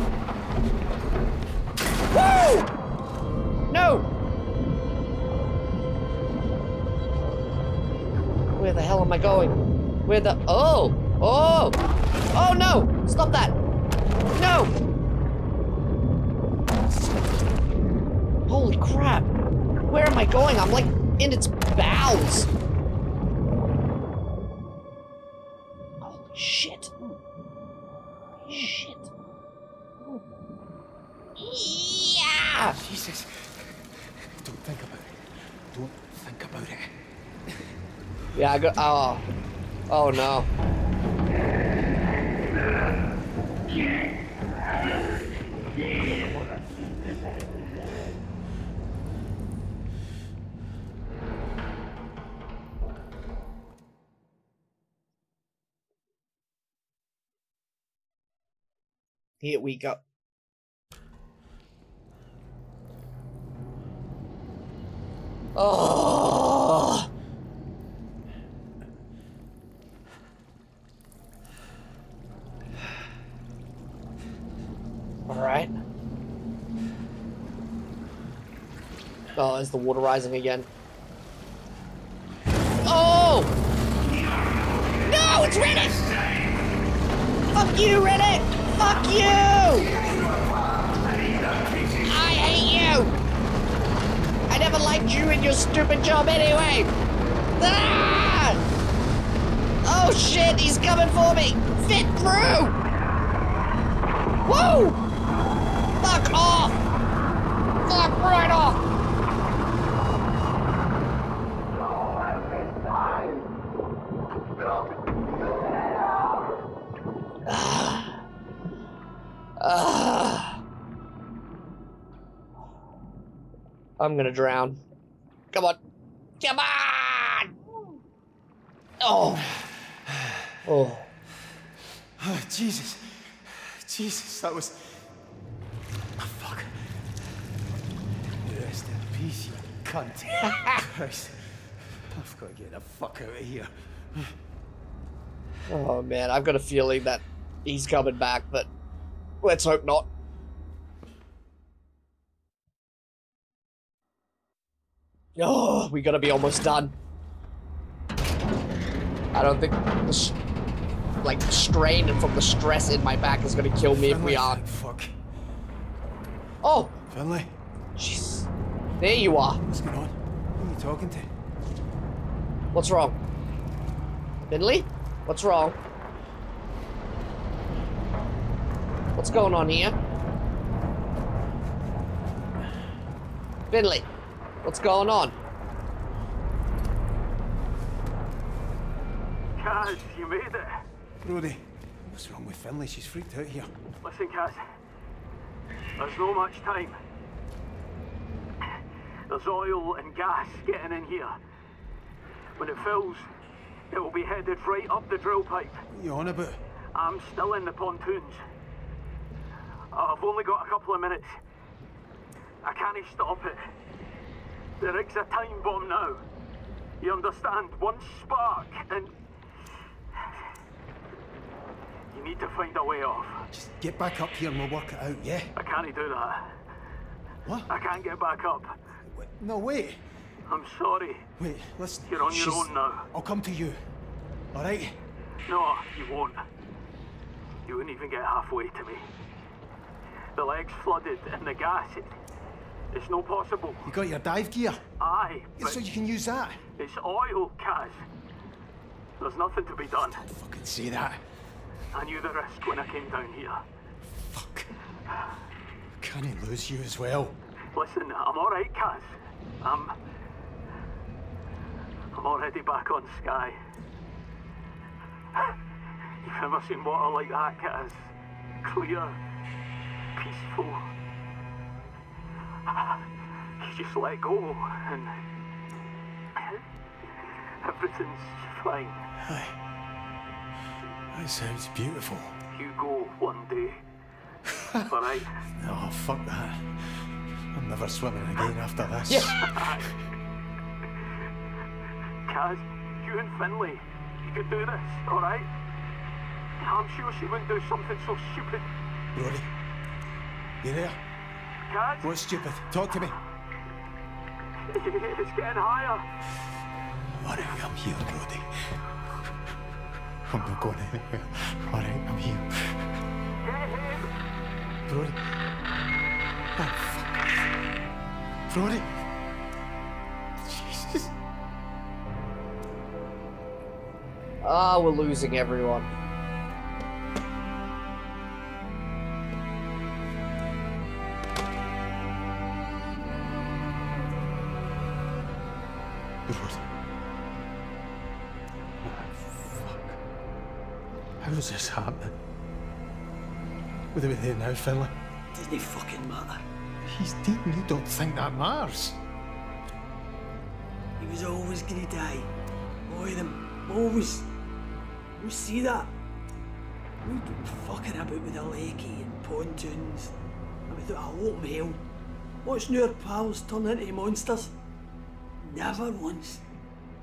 Woo! No! The hell am I going? Where the... Oh! Oh! Oh no! Stop that! No! Holy crap! Where am I going? I'm like in its bowels! Holy shit. Yeah, I got. Oh. Oh no. Here we go. Oh. Water rising again. Oh! No, it's Rennick! Fuck you, Rennick! Fuck you! I hate you! I never liked you and your stupid job anyway! Ah! Oh shit, he's coming for me! Fit through! Whoa! Fuck off! Fuck right off! I'm gonna drown. Come on. Come on! Oh. Oh. Oh, Jesus. Jesus, that was. Oh, fuck. Rest in peace, you cunt. Christ. I've got to get the fuck out of here. Oh man, I've got a feeling that he's coming back, but let's hope not. Oh, we gotta be almost done. I don't think the s- like strain from the stress in my back is gonna kill me if we are. Fuck. Oh, Finlay, jeez. There you are. what's going on? Who are you talking to? What's wrong? Finlay? What's wrong? What's going on here? Finlay, what's going on? Caz, you made it. Brodie, what's wrong with Finlay? She's freaked out here. Listen, Caz. There's no much time. There's oil and gas getting in here. When it fills, it will be headed right up the drill pipe. What are you on about? I'm still in the pontoons. Uh, I've only got a couple of minutes. I can't stop it. The rig's a time bomb now. You understand? One spark and... You need to find a way off. Just get back up here and we'll work it out, yeah? I can't do that. What? I can't get back up. Wait, no, wait. I'm sorry. Wait, listen. You're on your she's- own now. I'll come to you. All right? No, you won't. You wouldn't even get halfway to me. The leg's flooded and the gas, it, it's no possible. You got your dive gear? Aye, So you can use that. it's oil, Caz. There's nothing to be done. Don't Fucking say that. I knew the risk when I came down here. Fuck. Can I lose you as well? Listen, I'm alright, Caz. I'm... I'm already back on Sky. You've never seen water like that, Caz. Clear. Peaceful. You just let go and... Everything's fine. That sounds beautiful. You go one day. Alright? Oh, fuck that. I'm never swimming again after this. Caz, you and Finlay, you could do this, alright? I'm sure she wouldn't do something so stupid. Brodie, you there? Caz, What's stupid? Talk to me. it's getting higher. All right, I'm here, Brodie. I'm not going anywhere. All right, I'm here. Get him. Brodie. Oh, fuck. Brodie. Jesus. Ah, we're losing everyone. How's this happening? What are we doing now, Finlay? Doesn't fucking matter. He's dead and you don't think that matters. He was always gonna die. All of them. Always. We see that. We've been fucking about with the lakey and pontoons. And without a hope in hell. Watching our pals turn into monsters. Never once.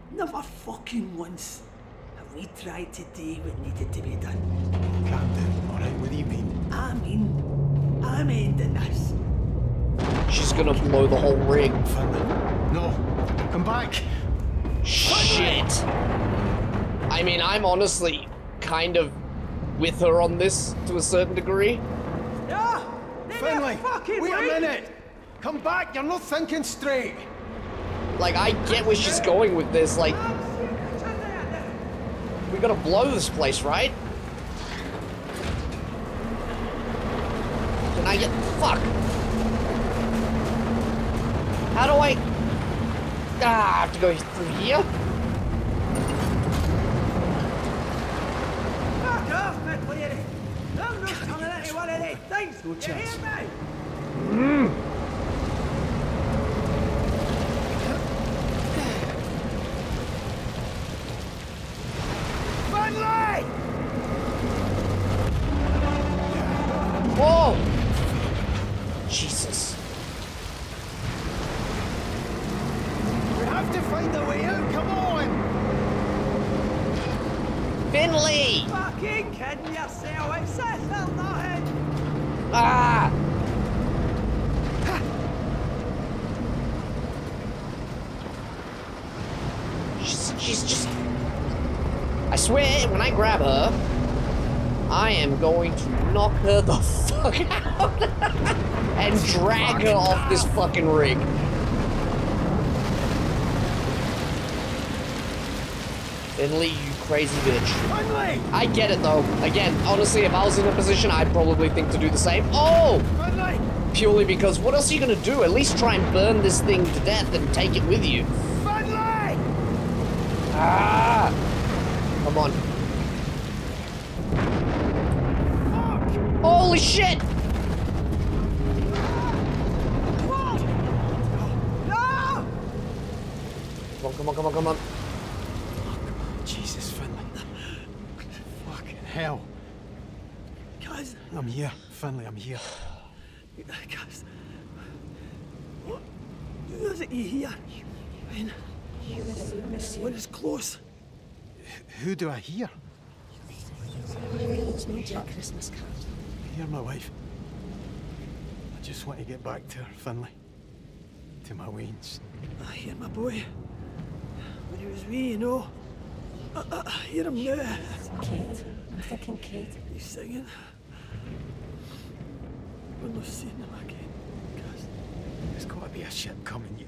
Never fucking once. Have we tried to do what needed to be done. Calm down, all right? What do you mean? I mean, I'm ending this. She's gonna blow the whole ring. Finlay. No. Come back. Shit. I mean, I'm honestly kind of with her on this to a certain degree. Yeah! Finlay, fucking wait a right. minute! Come back, you're not thinking straight! Like, I get where she's going with this. Like, we gotta blow this place, right? Can I get. Fuck! How do I. Ah, I have to go through here? Fuck off, McLeary! I'm not coming into one of these things! No you chance. hear me? Finlay! Whoa! Jesus. We have to find a way out, come on! Finlay! Fucking kidding yourself! It's a hell nothing! Ah! She's, she's just. I swear, when I grab her, I am going to knock her the fuck out and drag her off this fucking rig. Finlay, you crazy bitch. I get it though. Again, honestly, if I was in a position, I'd probably think to do the same. Oh! Purely because what else are you gonna do? At least try and burn this thing to death and take it with you. Ah! Come on. Holy shit! Come on, come on, come on, come on. Jesus, Finlay. Fucking hell. Guys, I'm here, Finlay, I'm here. guys. What is it you hear? When, when it's close. Who do I hear? It's not your Christmas card. I hear my wife. I just want to get back to her, Finlay. To my weans. I hear my boy. When he was wee, you know. I, I, I hear him now. Kate. I'm thinking Kate. He's singing. We're not seeing him again. Guys, There's got to be a ship coming. You,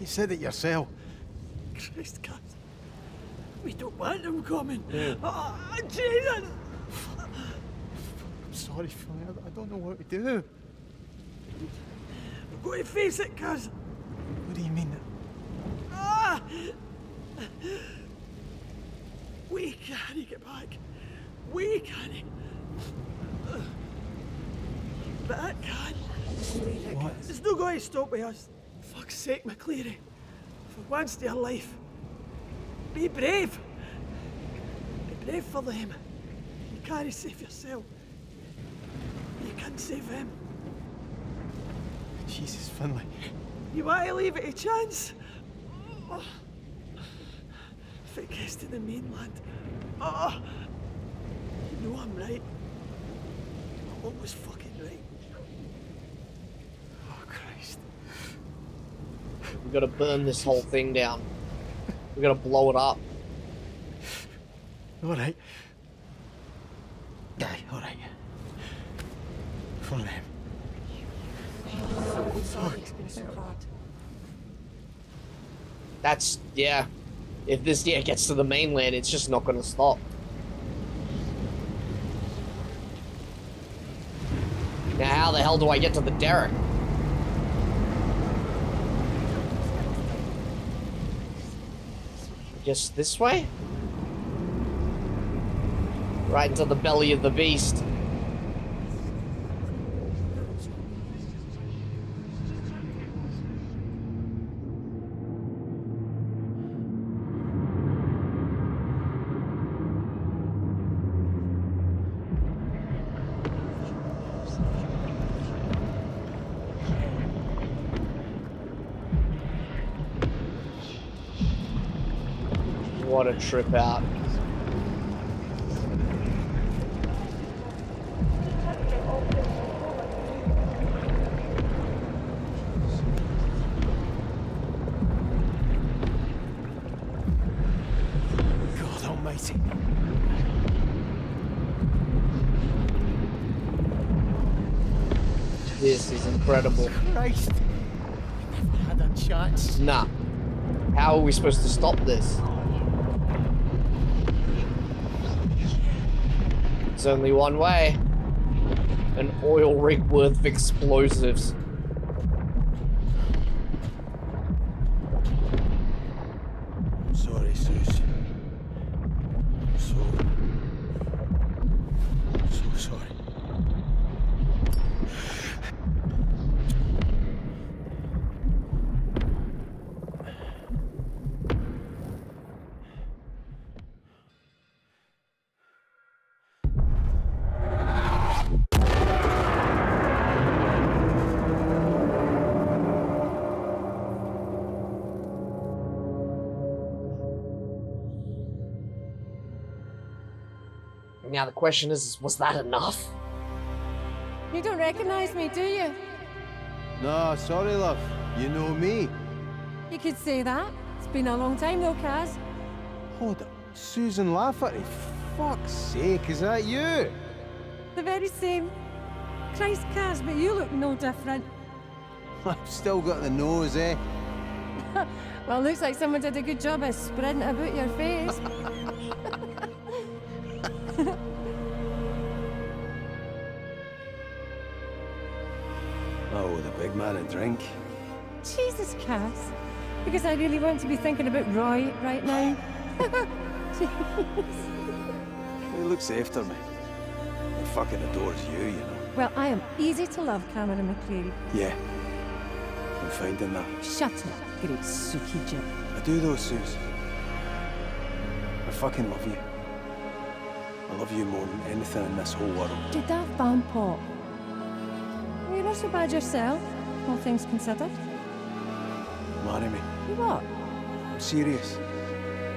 you said it yourself. Christ, guys. We don't want them coming. Oh, Jesus! I'm sorry, Finlay. I, don't know what to do. We've got to face it, cuz. What do you mean? Ah! We can't get back. We can't. But I can. What? It's not going to stop with us. Fuck's sake, McLeary. For once in your life, be brave. Be brave for them. You can't save yourself. You can't save them. Jesus, Finlay. You want to leave it a chance? Oh. If it gets to the mainland, oh, you know I'm right. I'm always fucking right. Oh, Christ. We gotta burn this whole thing down. We gotta blow it up. All right. Aye, all right. Follow them. Sorry, it's been so hard. That's yeah. If this yeah gets to the mainland, it's just not gonna stop. Now how the hell do I get to the derrick? Guess this way? Right into the belly of the beast. a trip out. This is incredible. Christ. Nah. How are we supposed to stop this? It's only one way. An oil rig worth of explosives. Now the question is, was that enough? You don't recognize me, do you? No, sorry, love. You know me. You could say that. It's been a long time though, Caz. Hold up. Susan Lafferty. Fuck's sake, is that you? The very same. Christ, Caz, but you look no different. I've still got the nose, eh? Well, looks like someone did a good job of spreading it about your face. man a drink. Jesus, Caz. Because I really want to be thinking about Roy right now. He looks after me. He fucking adores you, you know. well, I am easy to love, Cameron McLeary. Yeah. I'm finding that. Shut up, great Suki Jip. I do though, Sus. I fucking love you. I love you more than anything in this whole world. Did that fan pop? You're not so bad yourself, all things considered. Marry me. What? I'm serious.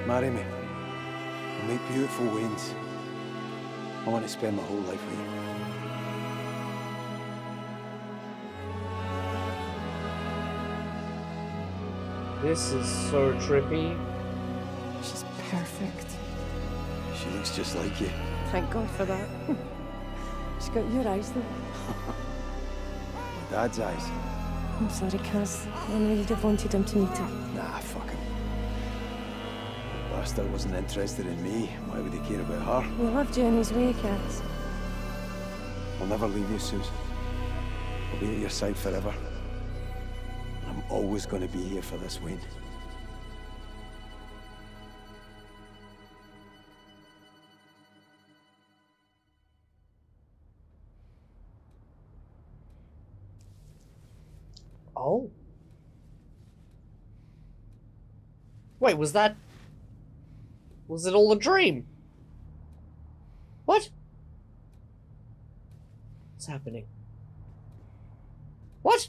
Marry me. We'll make beautiful wains. I want to spend my whole life with you. This is so trippy. She's perfect. She looks just like you. Thank God for that. She's got your eyes, though. My dad's eyes. I'm sorry, Caz. I you'd have wanted him to meet her. Nah, fuck him. The bastard wasn't interested in me. Why would he care about her? We in his way, Caz. I'll never leave you, Susan. I'll be at your side forever. I'm always going to be here for this Wayne. Oh. Wait, was that... Was it all a dream? What? What's happening? What?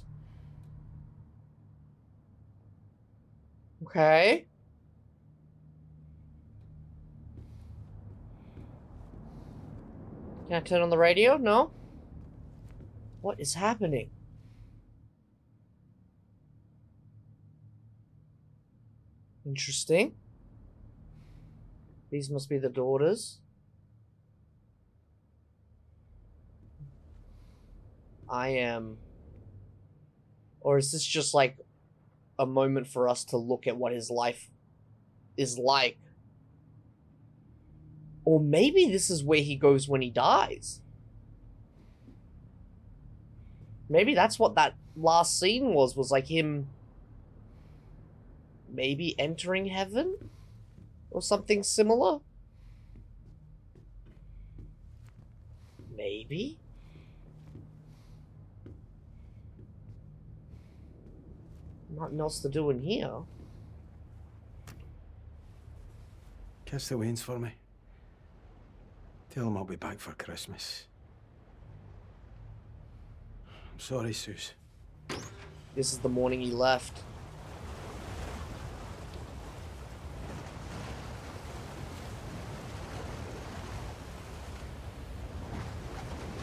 Okay. Can I turn on the radio? No? What is happening? Interesting. These must be the daughters. I am. Or is this just like a moment for us to look at what his life is like? Or maybe this is where he goes when he dies. Maybe that's what that last scene was, was like him maybe entering heaven? Or something similar? Maybe? Nothing else to do in here. Kiss the Waynes for me. Tell them I'll be back for Christmas. I'm sorry, Sus. This is the morning he left.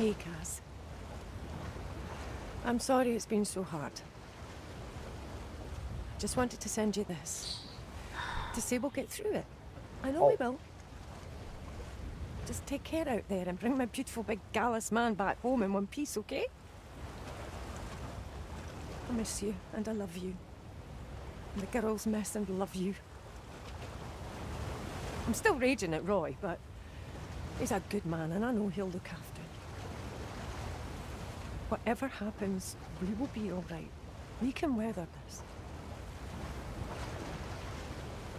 Hey, Caz. I'm sorry it's been so hard. Just wanted to send you this. To say we'll get through it. I know we oh. will. Just take care out there and bring my beautiful big gallus man back home in one piece, okay? I miss you and I love you. And the girls miss and love you. I'm still raging at Roy, but he's a good man and I know he'll look after. Whatever happens, we will be alright. We can weather this.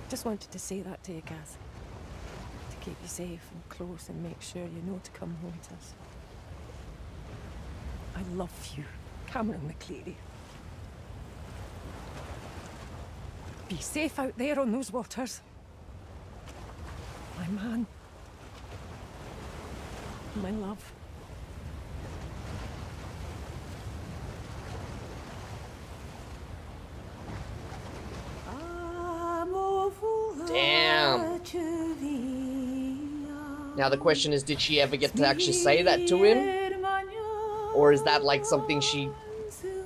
Just wanted to say that to you, Caz. To keep you safe and close and make sure you know to come home to us. I love you, Cameron McLeary. Be safe out there on those waters. My man. My love. Now the question is, did she ever get to actually say that to him? Or is that like something she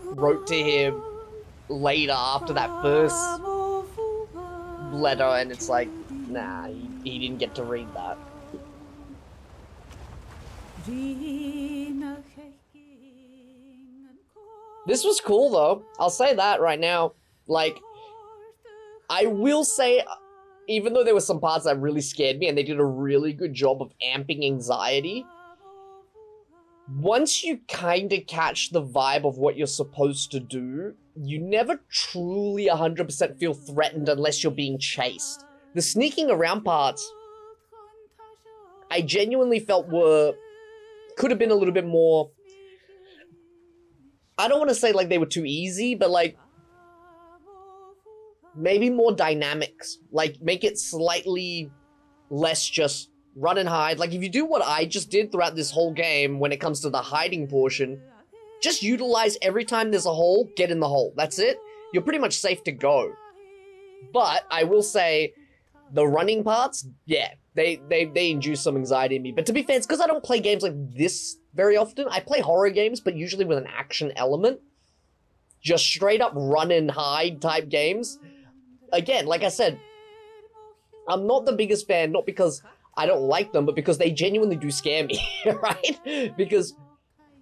wrote to him later after that first letter and it's like, nah, he, he didn't get to read that. This was cool though. I'll say that right now. Like, I will say, even though there were some parts that really scared me and they did a really good job of amping anxiety, once you kind of catch the vibe of what you're supposed to do, you never truly 100% feel threatened unless you're being chased. The sneaking around parts, I genuinely felt were could have been a little bit more. I don't want to say like they were too easy, but like maybe more dynamics. Like make it slightly less just run and hide. Like if you do what I just did throughout this whole game when it comes to the hiding portion, just utilize every time there's a hole, get in the hole. That's it. You're pretty much safe to go. But I will say the running parts, yeah, they they they induce some anxiety in me. But to be fair, it's because I don't play games like this very often. I play horror games, but usually with an action element. Just straight up run and hide type games. Again, like I said, I'm not the biggest fan, not because I don't like them, but because they genuinely do scare me, right? Because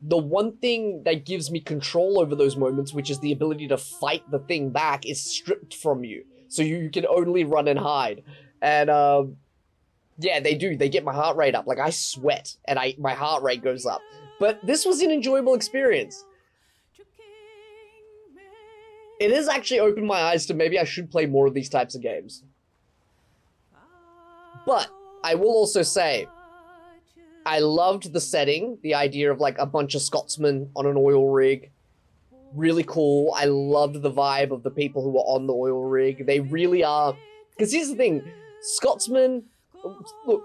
the one thing that gives me control over those moments, which is the ability to fight the thing back, is stripped from you. So you you can only run and hide. And um, yeah, they do. They get my heart rate up. Like I sweat and I my heart rate goes up. But this was an enjoyable experience. It has actually opened my eyes to maybe I should play more of these types of games. But I will also say, I loved the setting, the idea of like a bunch of Scotsmen on an oil rig. Really cool. I loved the vibe of the people who were on the oil rig. They really are. Because here's the thing Scotsmen, look,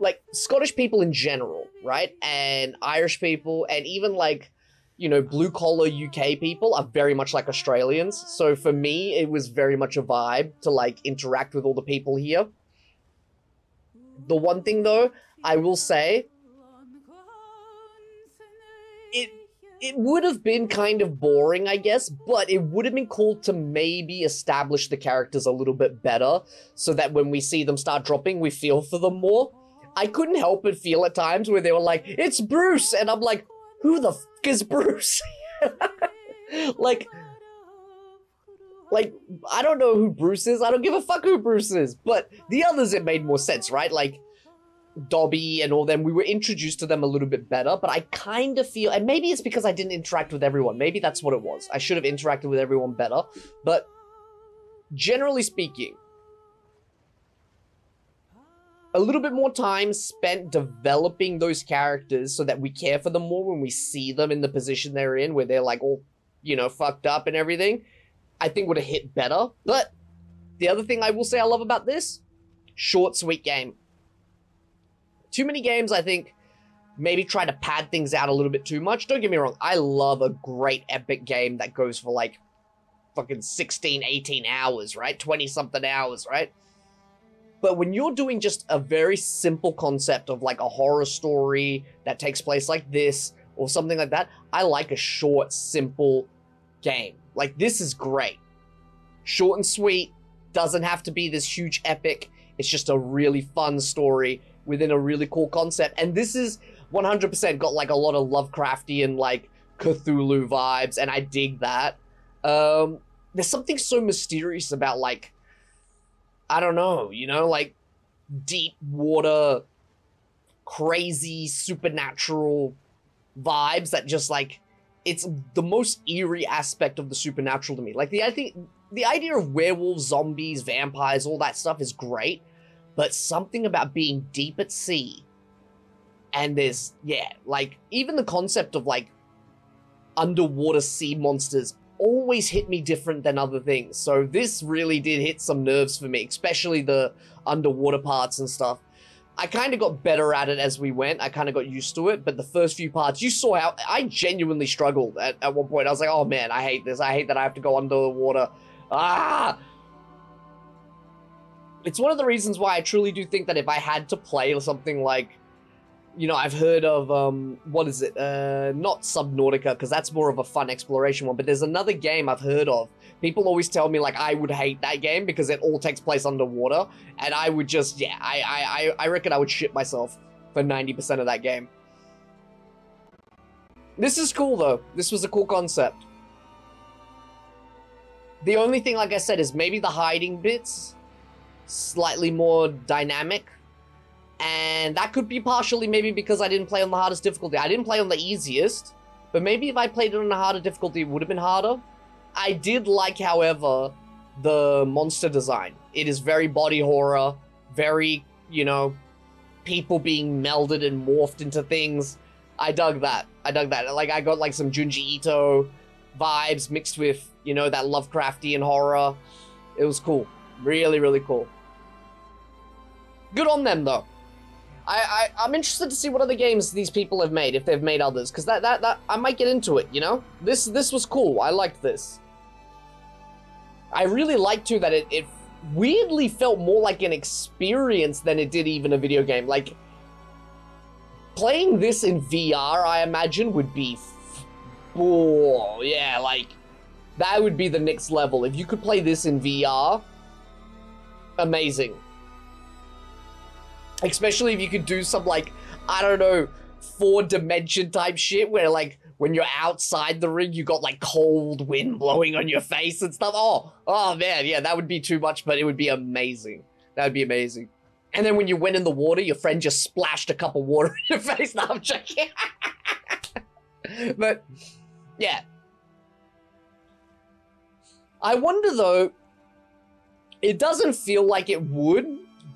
like Scottish people in general, right? And Irish people, and even like, you know, blue collar UK people are very much like Australians. So for me, it was very much a vibe to like interact with all the people here. The one thing though, I will say, it it would have been kind of boring, I guess, but it would have been cool to maybe establish the characters a little bit better so that when we see them start dropping, we feel for them more. I couldn't help but feel at times where they were like, it's Bruce! And I'm like, who the fuck is Bruce? like, like, I don't know who Bruce is. I don't give a fuck who Bruce is. But the others, it made more sense, right? Like, Dobby and all them, we were introduced to them a little bit better, but I kind of feel, and maybe it's because I didn't interact with everyone. Maybe that's what it was. I should have interacted with everyone better. But generally speaking, a little bit more time spent developing those characters so that we care for them more when we see them in the position they're in, where they're like all, you know, fucked up and everything, I think would have hit better. But the other thing I will say I love about this, short, sweet game. Too many games, I think, maybe try to pad things out a little bit too much. Don't get me wrong, I love a great epic game that goes for like fucking 16, 18 hours, right? 20 something hours, right? But when you're doing just a very simple concept of like a horror story that takes place like this or something like that, I like a short, simple game. Like this is great. Short and sweet, doesn't have to be this huge epic. It's just a really fun story within a really cool concept. And this is 100% got like a lot of Lovecraftian, like Cthulhu vibes, and I dig that. Um, there's something so mysterious about like, I don't know, you know, like deep water, crazy supernatural vibes that just like it's the most eerie aspect of the supernatural to me. Like the I think the idea of werewolves, zombies, vampires, all that stuff is great, but something about being deep at sea and there's yeah, like even the concept of like underwater sea monsters always hit me different than other things. So this really did hit some nerves for me, especially the underwater parts and stuff. I kind of got better at it as we went. I kind of got used to it, but the first few parts, you saw how I genuinely struggled at, at one point. I was like, oh man, I hate this. I hate that I have to go under the water. Ah! It's one of the reasons why I truly do think that if I had to play something like you know, I've heard of um, what is it? Uh, not Subnautica because that's more of a fun exploration one. But there's another game I've heard of. People always tell me like I would hate that game because it all takes place underwater, and I would just yeah, I I I reckon I would shit myself for ninety percent of that game. This is cool though. This was a cool concept. The only thing, like I said, is maybe the hiding bits slightly more dynamic and that could be partially maybe because I didn't play on the hardest difficulty. I didn't play on the easiest, but maybe if I played it on a harder difficulty, it would have been harder. I did like, however, the monster design. It is very body horror, very, you know, people being melded and morphed into things. I dug that. I dug that. Like, I got like some Junji Ito vibes mixed with, you know, that Lovecraftian horror. It was cool. Really, really cool. Good on them, though. I, I I'm interested to see what other games these people have made if they've made others because that, that that I might get into it. You know, this this was cool. I liked this. I really liked too that it it weirdly felt more like an experience than it did even a video game. Like playing this in VR, I imagine would be, oh yeah, like that would be the next level. If you could play this in VR, amazing. Especially if you could do some like, I don't know, four dimension type shit where like when you're outside the ring, you got like cold wind blowing on your face and stuff. Oh, oh man, yeah, that would be too much, but it would be amazing. That would be amazing. And then when you went in the water, your friend just splashed a cup of water in your face. Now I'm joking. but yeah. I wonder though, it doesn't feel like it would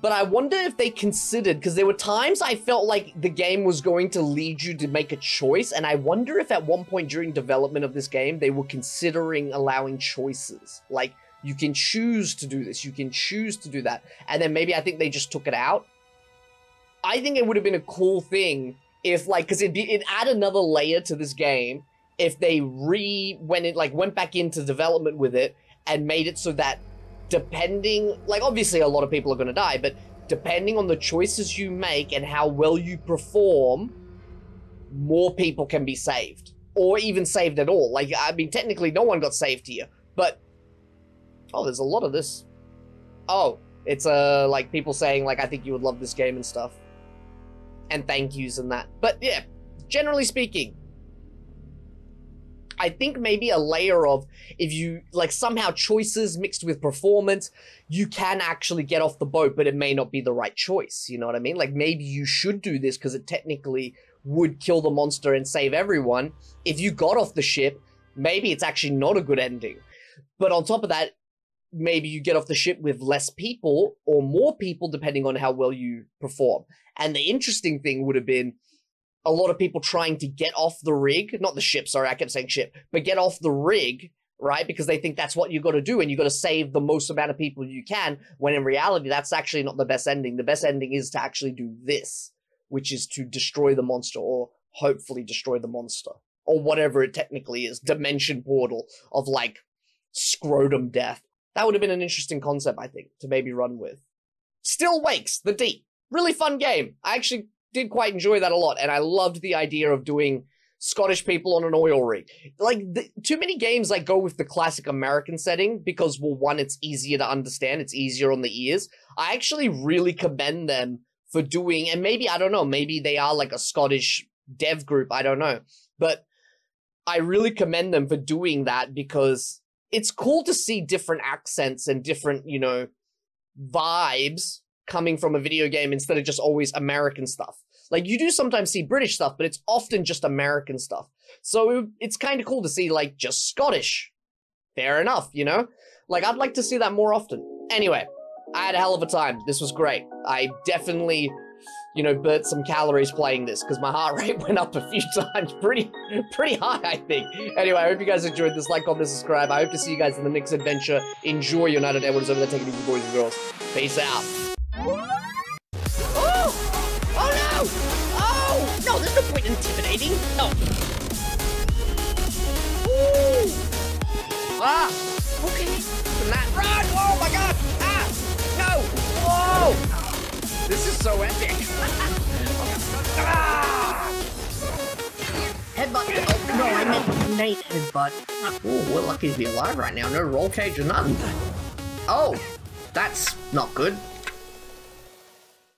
but I wonder if they considered, because there were times I felt like the game was going to lead you to make a choice, and I wonder if at one point during development of this game, they were considering allowing choices. Like, you can choose to do this, you can choose to do that. And then maybe I think they just took it out. I think it would have been a cool thing if, like, because it'd, it'd add another layer to this game if they re, when it, like, went back into development with it and made it so that depending, like obviously a lot of people are going to die, but depending on the choices you make and how well you perform, more people can be saved. Or even saved at all. Like, I mean, technically no one got saved here, but... Oh, there's a lot of this. Oh, it's, uh, like, people saying, like, I think you would love this game and stuff. And thank yous and that. But, yeah, generally speaking, I think maybe a layer of if you like somehow choices mixed with performance, you can actually get off the boat, but it may not be the right choice. You know what I mean? Like maybe you should do this because it technically would kill the monster and save everyone. If you got off the ship, maybe it's actually not a good ending. But on top of that, maybe you get off the ship with less people or more people, depending on how well you perform. And the interesting thing would have been a lot of people trying to get off the rig, not the ship, sorry, I kept saying ship, but get off the rig, right? Because they think that's what you got to do and you got to save the most amount of people you can, when in reality, that's actually not the best ending. The best ending is to actually do this, which is to destroy the monster or hopefully destroy the monster or whatever it technically is, dimension portal of like scrotum death. That would have been an interesting concept, I think, to maybe run with. Still Wakes, the Deep. Really fun game. I actually did quite enjoy that a lot, and I loved the idea of doing Scottish people on an oil rig. Like the, too many games like go with the classic American setting because well one it's easier to understand, it's easier on the ears. I actually really commend them for doing and maybe I don't know, maybe they are like a Scottish dev group, I don't know. But I really commend them for doing that because it's cool to see different accents and different, you know, vibes coming from a video game instead of just always American stuff. Like you do sometimes see British stuff, but it's often just American stuff. So it's kind of cool to see like just Scottish. Fair enough, you know? Like I'd like to see that more often. Anyway, I had a hell of a time. This was great. I definitely, you know, burnt some calories playing this because my heart rate went up a few times. Pretty, pretty high, I think. Anyway, I hope you guys enjoyed this. Like, comment, subscribe. I hope to see you guys in the next adventure. Enjoy at Edwards over there taking you boys and girls. Peace out. Intimidating. No. Ooh! Ah! Okay. And that run! Oh my god! Ah! No! Whoa! This is so epic. ah! Headbutt. Oh, no, I meant night headbutt. Ooh, we're lucky to be alive right now. No roll cage or nothing. Oh, that's not good.